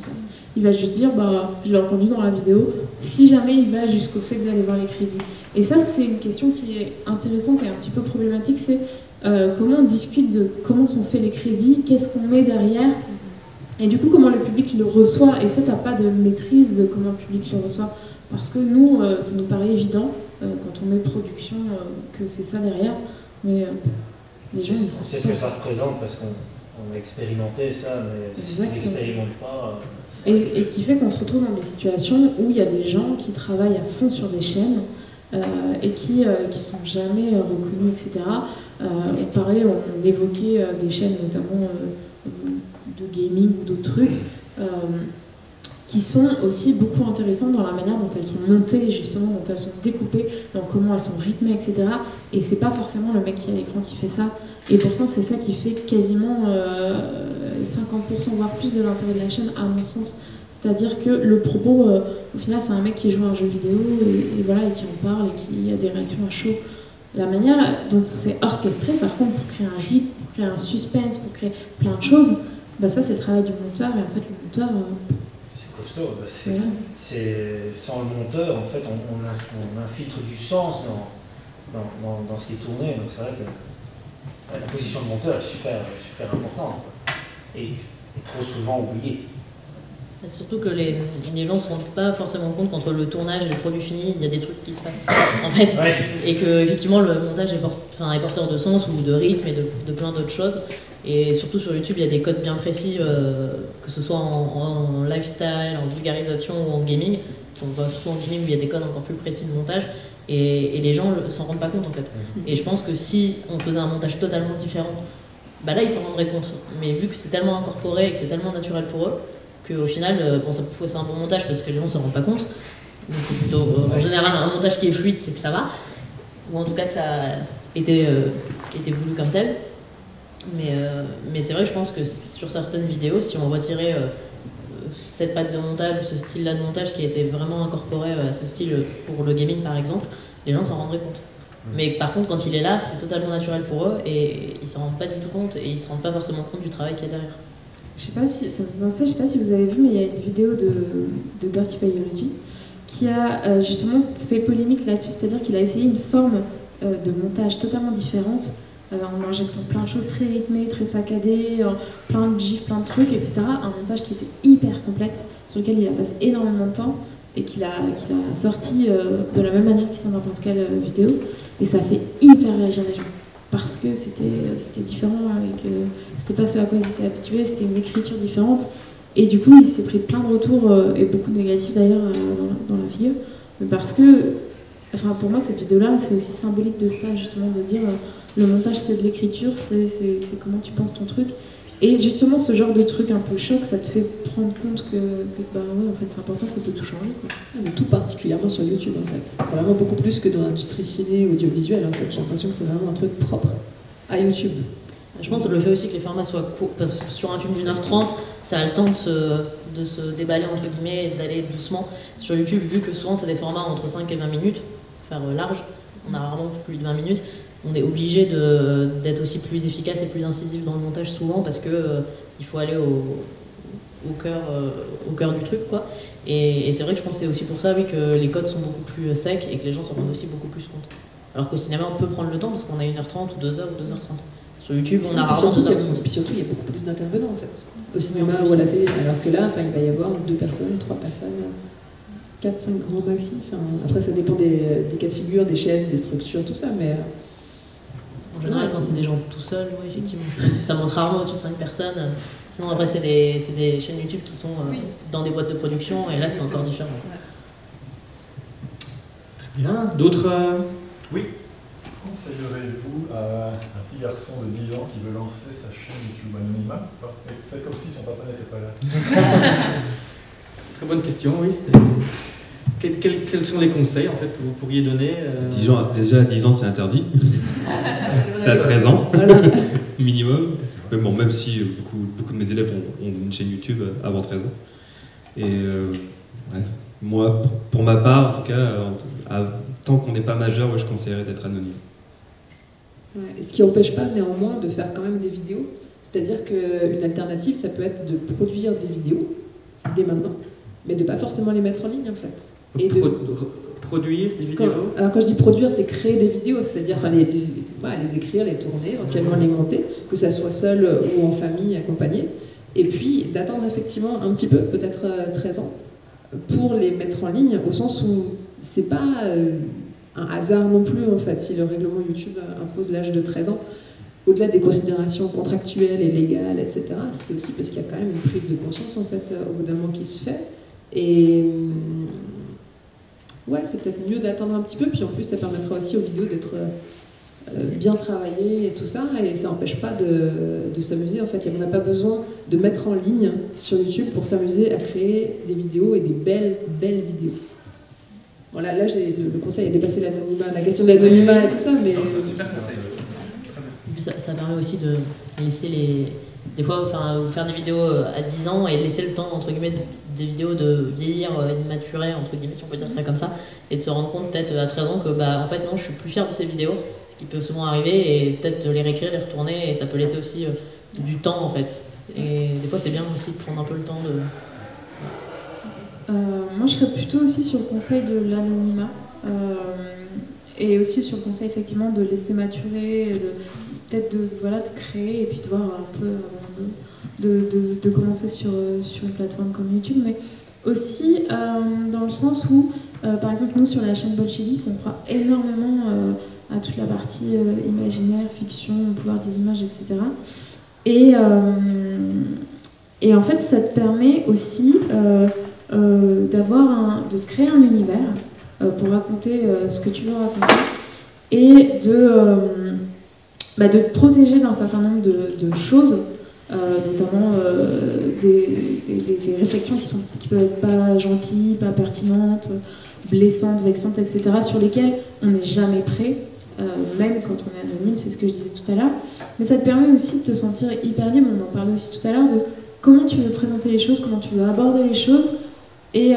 Il va juste dire, bah, je l'ai entendu dans la vidéo. Si jamais il va jusqu'au fait d'aller voir les crédits. Et ça, c'est une question qui est intéressante et un petit peu problématique. C'est euh, comment on discute de comment sont faits les crédits, qu'est-ce qu'on met derrière, et du coup comment le public le reçoit. Et ça, t'as pas de maîtrise de comment le public le reçoit. Parce que nous, euh, ça nous paraît évident euh, quand on met production que c'est ça derrière. Mais les savent C'est ce que ça représente parce qu'on on a expérimenté ça, mais si on n'expérimente pas. euh, Et, et ce qui fait qu'on se retrouve dans des situations où il y a des gens qui travaillent à fond sur des chaînes euh, et qui ne sont jamais euh, reconnus, etc. Euh, on parlait, on, on évoquait euh, des chaînes notamment euh, de gaming ou d'autres trucs euh, qui sont aussi beaucoup intéressantes dans la manière dont elles sont montées, justement, dont elles sont découpées, dans comment elles sont rythmées, etc. Et c'est pas forcément le mec qui à l'écran qui fait ça. Et pourtant, c'est ça qui fait quasiment euh, 50% voire plus de l'intérêt de la chaîne, à mon sens. C'est-à-dire que le propos, euh, au final, c'est un mec qui joue à un jeu vidéo et, voilà, et qui en parle et qui a des réactions à chaud. La manière dont c'est orchestré, par contre, pour créer un rythme, pour créer un suspense, pour créer plein de choses, bah ça, c'est le travail du monteur. Et en fait, le monteur, euh, costaud. bah, c'est- voilà. c'est sans le monteur, en fait, on, on ins- on infiltre du sens dans, dans, dans- dans ce qui est tourné. Donc c'est vrai que la, la position de monteur est super, super importante et, et trop souvent oubliée. Surtout que les, les gens ne se rendent pas forcément compte qu'entre le tournage et le produit fini, il y a des trucs qui se passent en fait. Ouais. Et que effectivement le montage est, port- enfin, est porteur de sens ou de rythme et de, de plein d'autres choses. Et surtout sur YouTube, il y a des codes bien précis, euh, que ce soit en, en lifestyle, en vulgarisation ou en gaming. on des mimes où il y a des codes encore plus précis de montage, et, et les gens ne s'en rendent pas compte en fait. Et je pense que si on faisait un montage totalement différent, bah là ils s'en rendraient compte. Mais vu que c'est tellement incorporé et que c'est tellement naturel pour eux, qu'au final, euh, bon, ça faut c'est un bon montage parce que les gens ne s'en rendent pas compte. Donc c'est plutôt, euh, en général, un montage qui est fluide, c'est que ça va. Ou en tout cas que ça a été, euh, été voulu comme tel. Mais, euh, mais c'est vrai que je pense que sur certaines vidéos, si on retirait euh, cette patte de montage ou ce style-là de montage qui a été vraiment incorporé euh, à ce style pour le gaming par exemple, les gens s'en rendraient compte. Mais par contre, quand il est là, c'est totalement naturel pour eux et ils s'en rendent pas du tout compte et ils se rendent pas forcément compte du travail qu'il y a derrière. Je sais pas si ça me je sais pas si vous avez vu, mais il y a une vidéo de, de Dirty Biology qui a euh, justement fait polémique là-dessus, c'est-à-dire qu'il a essayé une forme euh, de montage totalement différente, en injectant plein de choses très rythmées, très saccadées, euh, plein de gifs, plein de trucs, etc. Un montage qui était hyper complexe, sur lequel il a passé énormément de temps et qu'il a, sorti euh, de la même manière qu'il sort n'importe quelle euh, vidéo. Et ça fait hyper réagir les gens. Parce que c'était, différent et c'était pas ce à quoi ils étaient habitués, c'était une écriture différente. Et du coup, il s'est pris plein de retours, euh, et beaucoup de négatifs d'ailleurs, euh, dans, la- vidéo. Mais parce que, enfin, pour moi, cette vidéo-là, c'est aussi symbolique de ça, justement, de dire euh, le montage, c'est de l'écriture, c'est, comment tu penses ton truc. Et justement, ce genre de truc un peu choc, ça te fait prendre compte que, que bah ouais, en fait, c'est important, ça peut tout changer. Quoi. Mais tout particulièrement sur YouTube en fait. Vraiment beaucoup plus que dans l'industrie ciné, audiovisuelle en fait. J'ai l'impression que c'est vraiment un truc propre à YouTube. Je pense que le fait aussi que les formats soient courts, parce que sur un film d'une heure trente, ça a le temps de se, de se déballer entre guillemets et d'aller doucement. Sur YouTube, vu que souvent c'est des formats entre 5 et 20 minutes, faire euh, large, on a rarement plus de 20 minutes, on est obligé d'être aussi plus efficace et plus incisif dans le montage souvent parce que euh, il faut aller au, au, cœur, euh, au cœur du truc. quoi. Et, et c'est vrai que je pense que c'est aussi pour ça oui, que les codes sont beaucoup plus euh, secs et que les gens s'en rendent aussi beaucoup plus compte. Alors qu'au cinéma, on peut prendre le temps parce qu'on a 1h30 ou 2h ou 2h30. Sur YouTube, on a Et rarement surtout, il y a- 2h30. puis surtout, il y a beaucoup plus d'intervenants en fait, au cinéma ou à la télé. Alors que là, il va y avoir deux personnes, trois personnes, quatre, cinq grands maxi. Enfin, après, ça dépend des, des cas de figure, des chaînes, des structures, tout ça. Mais euh, En général, Ouais, quand c'est- des gens tout seuls, oui, effectivement, ça, monte rarement au-dessus de 5 personnes. Sinon, après, c'est des, c'est des chaînes YouTube qui sont euh, Oui. dans des boîtes de production, et là, c'est encore différent. Bien. D'autres. euh, Conseillerez-vous à un petit garçon de 10 ans qui veut lancer sa chaîne YouTube anonymat Faites comme si son papa n'était pas là. Très bonne question, oui. c'était- Quels, quels- quels sont les conseils en fait que vous pourriez donner euh, 10 ans, déjà à 10 ans, c'est interdit. c'est à 13 ans, voilà. minimum. Mais bon, même si beaucoup, beaucoup de mes élèves ont, ont une chaîne YouTube avant 13 ans. Et euh, ouais, moi, pour, pour ma part, en tout cas, euh, à- tant qu'on n'est pas majeur, ouais, je conseillerais d'être anonyme. Ouais, et Ce qui n'empêche pas néanmoins de faire quand même des vidéos. C'est-à-dire qu'une alternative, ça peut être de produire des vidéos dès maintenant, mais de pas forcément les mettre en ligne en fait. Et de- pro- re- produire des Quand- vidéos alors quand je dis produire, c'est créer des vidéos, c'est-à-dire enfin, les, les- voilà, les écrire, les tourner, éventuellement les monter, que ça soit seul ou en famille, accompagné. Et puis d'attendre effectivement un petit peu, peut-être euh, 13 ans, pour les mettre en ligne, au sens où c'est pas euh, un hasard non plus en fait, si le règlement YouTube euh, impose l'âge de 13 ans. Au-delà des considérations contractuelles et légales, etc., c'est aussi parce qu'il y a quand même une prise de conscience en fait euh, au bout d'un moment qui se fait. Et hum, ouais, c'est peut-être mieux d'attendre un petit peu, puis en plus ça permettra aussi aux vidéos d'être euh, euh, bien travaillées et tout ça, et ça n'empêche pas de, de s'amuser en fait. On n'a pas besoin de mettre en ligne sur YouTube pour s'amuser à créer des vidéos et des belles, belles vidéos. Voilà, là j'ai le, le conseil a dépassé l'anonymat, la question de l'anonymat et tout ça, mais ça permet aussi de laisser les. Des fois, enfin, vous faire des vidéos euh, à 10 ans et laisser le temps, entre guillemets, des vidéos de vieillir euh, et de maturer, entre guillemets, si on peut dire ça comme ça, et de se rendre compte peut-être à 13 ans que, bah, en fait, non, je suis plus fier de ces vidéos, ce qui peut souvent arriver, et peut-être de les réécrire, les retourner, et ça peut laisser aussi euh, du temps, en fait. Et des fois, c'est bien aussi de prendre un peu le temps de. Moi, je serais plutôt aussi sur le conseil de l'anonymat. et aussi sur le conseil, effectivement, de laisser maturer, de de, voilà, de créer et puis de voir un peu avant de, de, de- commencer sur, euh, sur une plateforme comme YouTube. Mais aussi euh, dans le sens où, euh, par exemple, nous, sur la chaîne Bolchevique, on croit énormément euh, à toute la partie euh, imaginaire, fiction, pouvoir des images, etc. Et, euh, et en fait, ça te permet aussi, euh, euh, d'avoir de créer un univers euh, pour raconter euh, ce que tu veux raconter et de, euh, bah, de te protéger d'un certain nombre de, choses, euh, notamment euh, des, réflexions qui, sont, qui peuvent être pas gentilles, pas pertinentes, blessantes, vexantes, etc., sur lesquelles on n'est jamais prêt, euh, même quand on est anonyme, c'est ce que je disais tout à l'heure. Mais ça te permet aussi de te sentir hyper libre, on en parlait aussi tout à l'heure, de comment tu veux présenter les choses, comment tu veux aborder les choses. Et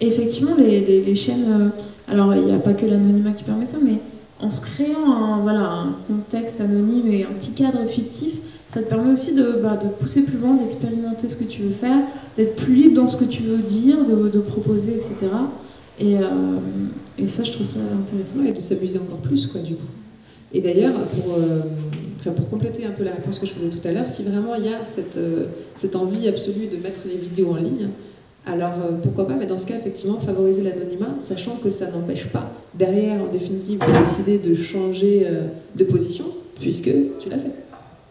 effectivement, les, chaînes, alors il n'y a pas que l'anonymat qui permet ça, mais en se créant un, voilà, un contexte anonyme et un petit cadre fictif, ça te permet aussi de, bah, de pousser plus loin, d'expérimenter ce que tu veux faire, d'être plus libre dans ce que tu veux dire, de, de proposer, etc. Et, euh, et ça, je trouve ça intéressant. Et de s'amuser encore plus, quoi, du coup. Et d'ailleurs, pour, euh, pour compléter un peu la réponse que je faisais tout à l'heure, si vraiment il y a cette, euh, cette envie absolue de mettre les vidéos en ligne, alors euh, pourquoi pas, mais dans ce cas, effectivement, favoriser l'anonymat, sachant que ça n'empêche pas, derrière, en définitive, de décider de changer euh, de position, puisque tu l'as fait.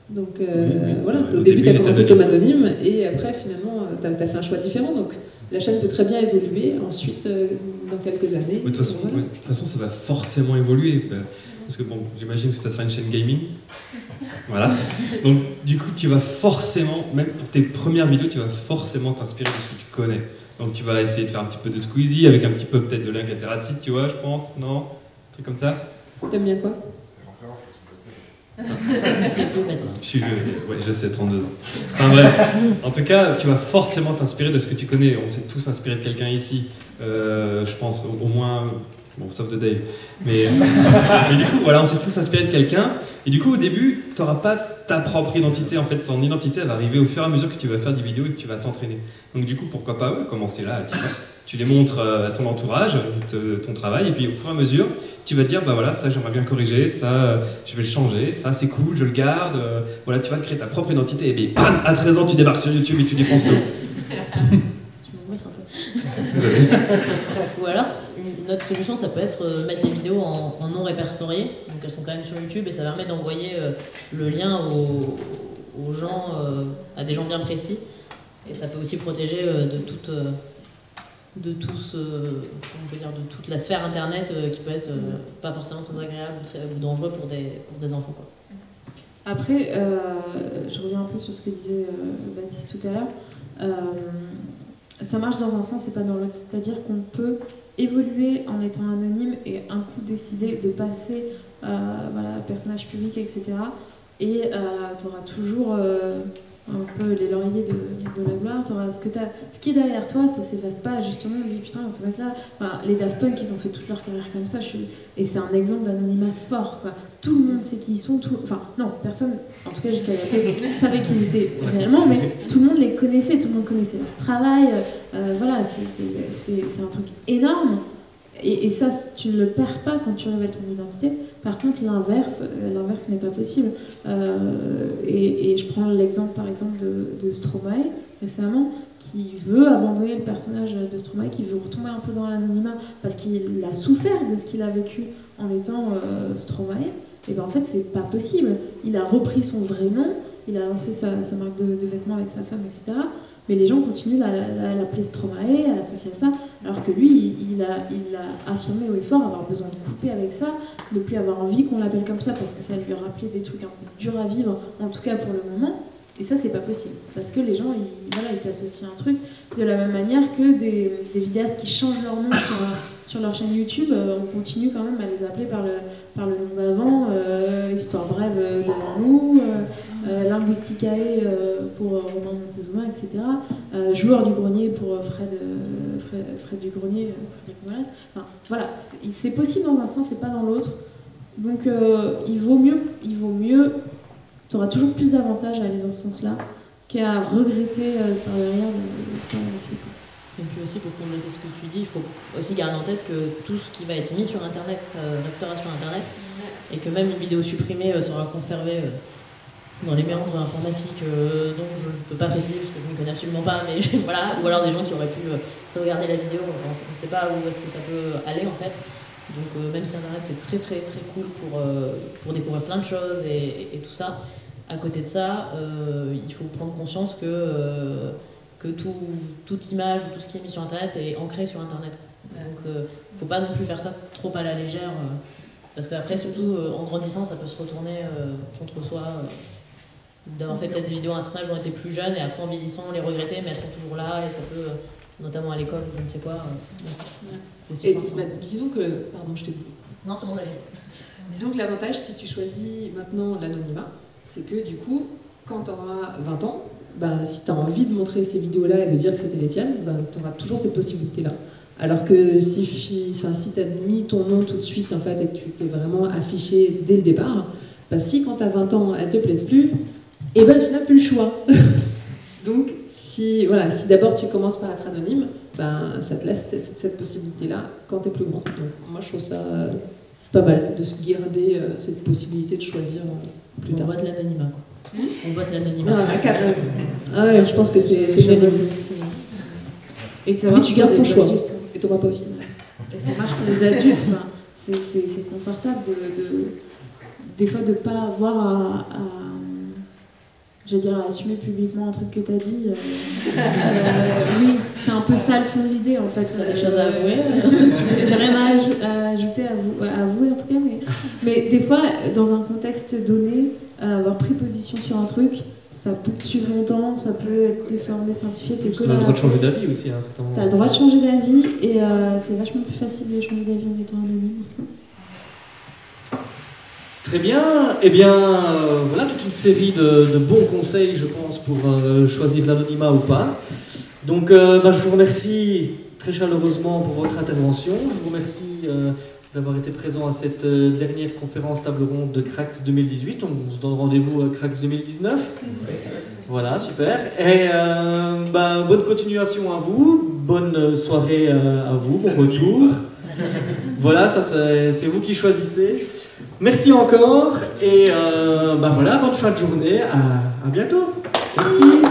Donc euh, Oui, oui, voilà, au début, tu as commencé comme anonyme, et après, finalement, tu as, fait un choix différent. Donc la chaîne peut très bien évoluer ensuite dans quelques années. De toute façon, Voilà. ouais, façon, ça va forcément évoluer. Parce que bon, j'imagine que ça sera une chaîne gaming. Voilà. Donc, du coup, tu vas forcément, même pour tes premières vidéos, tu vas forcément t'inspirer de ce que tu connais. Donc, tu vas essayer de faire un petit peu de Squeezie, avec un petit peu peut-être de Link Interacid, tu vois, je pense, non? Un truc comme ça T'aimes bien quoi? Je suis vieux, ouais, je sais, 32 ans. Enfin bref, en tout cas, tu vas forcément t'inspirer de ce que tu connais. On s'est tous inspirés de quelqu'un ici, Euh, je pense, au, au moins, bon, sauf de Dave. Mais, mais du coup, voilà, on s'est tous inspirés de quelqu'un. Et du coup, au début, tu n'auras pas ta propre identité. En fait, ton identité, elle va arriver au fur et à mesure que tu vas faire des vidéos et que tu vas t'entraîner. Donc du coup, pourquoi pas ouais, commencer là à 10 ans. Tu les montres euh, à ton entourage, te- ton travail, et puis au fur et à mesure, tu vas te dire, bah voilà, ça j'aimerais bien corriger, ça euh, je vais le changer, ça c'est cool, je le garde. euh, voilà, tu vas te créer ta propre identité, et bam, à 13 ans, tu débarques sur YouTube et tu défonces tout. Tu m'angoisses un peu. Ou alors, une autre solution, ça peut être euh, mettre les vidéos en, non répertorié. Donc elles sont quand même sur YouTube et ça permet d'envoyer euh, le lien aux, gens, euh, à des gens bien précis. Et ça peut aussi protéger de toute, de tout ce- dire, de toute la sphère internet qui peut être pas forcément très agréable ou, très- dangereux pour des, pour des enfants. Quoi. Après, je reviens un peu sur ce que disait Baptiste tout à l'heure. Ça marche dans un sens et pas dans l'autre. C'est-à-dire qu'on peut évoluer en étant anonyme et un coup décider de passer euh, voilà, personnage public, etc. Et tu auras toujours euh, un peu les lauriers de, de la gloire. T'auras ce, que t'as- ce qui est derrière toi, ça s'efface pas. Justement, on dit putain, ce mec-là. Enfin, les Daft Punk, ils ont fait toute leur carrière comme ça. Je suis... Et c'est un exemple d'anonymat fort. Quoi. Tout le monde sait qui ils sont. Tout... Enfin, non, personne, en tout cas jusqu'à il savait qui ils étaient réellement, mais tout le monde les connaissait. Tout le monde connaissait leur travail. Euh, voilà, c'est c'est- c'est un truc énorme. Et, ça, tu ne le perds pas quand tu révèles ton identité. Par contre, l'inverse, euh, l'inverse n'est pas possible. Euh, et, je prends l'exemple, par exemple, de, de Stromae récemment, qui veut abandonner le personnage de Stromae, qui veut retomber un peu dans l'anonymat parce qu'il a souffert de ce qu'il a vécu en étant euh, Stromae. Et ben en fait, c'est pas possible. Il a repris son vrai nom, il a lancé sa, sa marque de, de vêtements avec sa femme, etc. Mais les gens continuent à l'appeler Stromae, à l'associer à ça, alors que lui, il, a, il a affirmé haut et fort avoir besoin de couper avec ça, de plus avoir envie qu'on l'appelle comme ça, parce que ça lui a rappelé des trucs un peu durs à vivre, en tout cas pour le moment. Et ça, c'est pas possible. Parce que les gens, ils, voilà, ils t'associent à un truc de la même manière que des, vidéastes qui changent leur nom sur, leur chaîne YouTube, euh, on continue quand même à les appeler par le, nom d'avant, euh, Histoire brève euh, devant nous, Linguisticae euh, pour euh, Romain Montezuma, etc. Euh, joueur du grenier pour euh, Fred, euh, Fred, Fred du grenier, euh, Frédéric. Enfin, voilà, c'est possible dans un sens et pas dans l'autre. Donc euh, il vaut mieux, il vaut mieux, tu auras toujours plus d'avantages à aller dans ce sens-là qu'à regretter euh, par derrière de de pas l'avoir fait, quoi. Et puis aussi, pour compléter ce que tu dis, il faut aussi garder en tête que tout ce qui va être mis sur Internet euh, restera sur Internet et que même une vidéo supprimée euh, sera conservée euh, dans les méandres informatiques euh, dont je ne peux pas préciser parce que je ne connais absolument pas, mais voilà, ou alors des gens qui auraient pu euh, sauvegarder la vidéo, on ne sait pas où est-ce que ça peut aller en fait. Donc euh, même si Internet c'est très très très cool pour, euh, pour découvrir plein de choses et, tout ça, à côté de ça, il faut prendre conscience que, que tout, toute image ou tout ce qui est mis sur Internet est ancré sur Internet. Donc, euh, faut pas non plus faire ça trop à la légère, parce qu'après, surtout en grandissant, ça peut se retourner contre soi. D'avoir fait peut-être des vidéos à un certain âge où on était plus jeunes, et après en vieillissant, on les regrettait, mais elles sont toujours là, et ça peut, euh, notamment à l'école ou je ne sais quoi. euh, Et bah, disons que. Pardon, je t'ai. Non, c'est bon, la vie. Disons que l'avantage, si tu choisis maintenant l'anonymat, c'est que du coup, quand tu auras 20 ans, bah, si tu as envie de montrer ces vidéos-là et de dire que c'était les tiennes, bah, tu auras toujours cette possibilité-là. Alors que si, fi- enfin, si tu as mis ton nom tout de suite en fait, et que tu t'es vraiment affiché dès le départ, bah, si quand tu as 20 ans, elles te plaisent plus, et ben tu n'as plus le choix. Donc, si, voilà, si d'abord tu commences par être anonyme, ben, ça te laisse cette, cette possibilité-là quand tu es plus grand. Donc, moi, je trouve ça euh, pas mal de se garder euh, cette possibilité de choisir euh, plus On tard. vote l'anonymat, quoi. On vote l'anonymat. Ah, euh, ah ouais, je pense que c'est. Et savoir Mais tu gardes ton choix. adultes, Et t'auras pas aussi. Et ça marche pour les adultes. enfin, c'est- confortable de, de- des fois de ne pas avoir à, à- je veux dire, assumer publiquement un truc que tu as dit. euh, euh, oui, c'est un peu ça le fond de l'idée en fait. T'as des choses à avouer J'ai- J'ai rien à, aj- à ajouter à, vous, à avouer en tout cas, mais, mais des fois, dans un contexte donné, euh, avoir pris position sur un truc, ça peut te suivre longtemps, ça peut être déformé, simplifié, te Tu as coller le à droit de changer d'avis aussi à un certain moment. T'as le droit de changer d'avis et euh, c'est vachement plus facile de changer d'avis en étant anonyme. Très bien. Eh bien, euh, voilà toute une série de, de bons conseils, je pense, pour euh, choisir l'anonymat ou pas. Donc, euh, bah, je vous remercie très chaleureusement pour votre intervention. Je vous remercie euh, d'avoir été présent à cette dernière conférence table ronde de Crax 2018. On se donne rendez-vous à Crax 2019. Voilà, super. Et bah, bonne continuation à vous. Bonne soirée à vous. Bon retour. Voilà, ça c'est vous qui choisissez. Merci encore et euh, bah voilà, bonne fin de journée. À, à bientôt. Merci.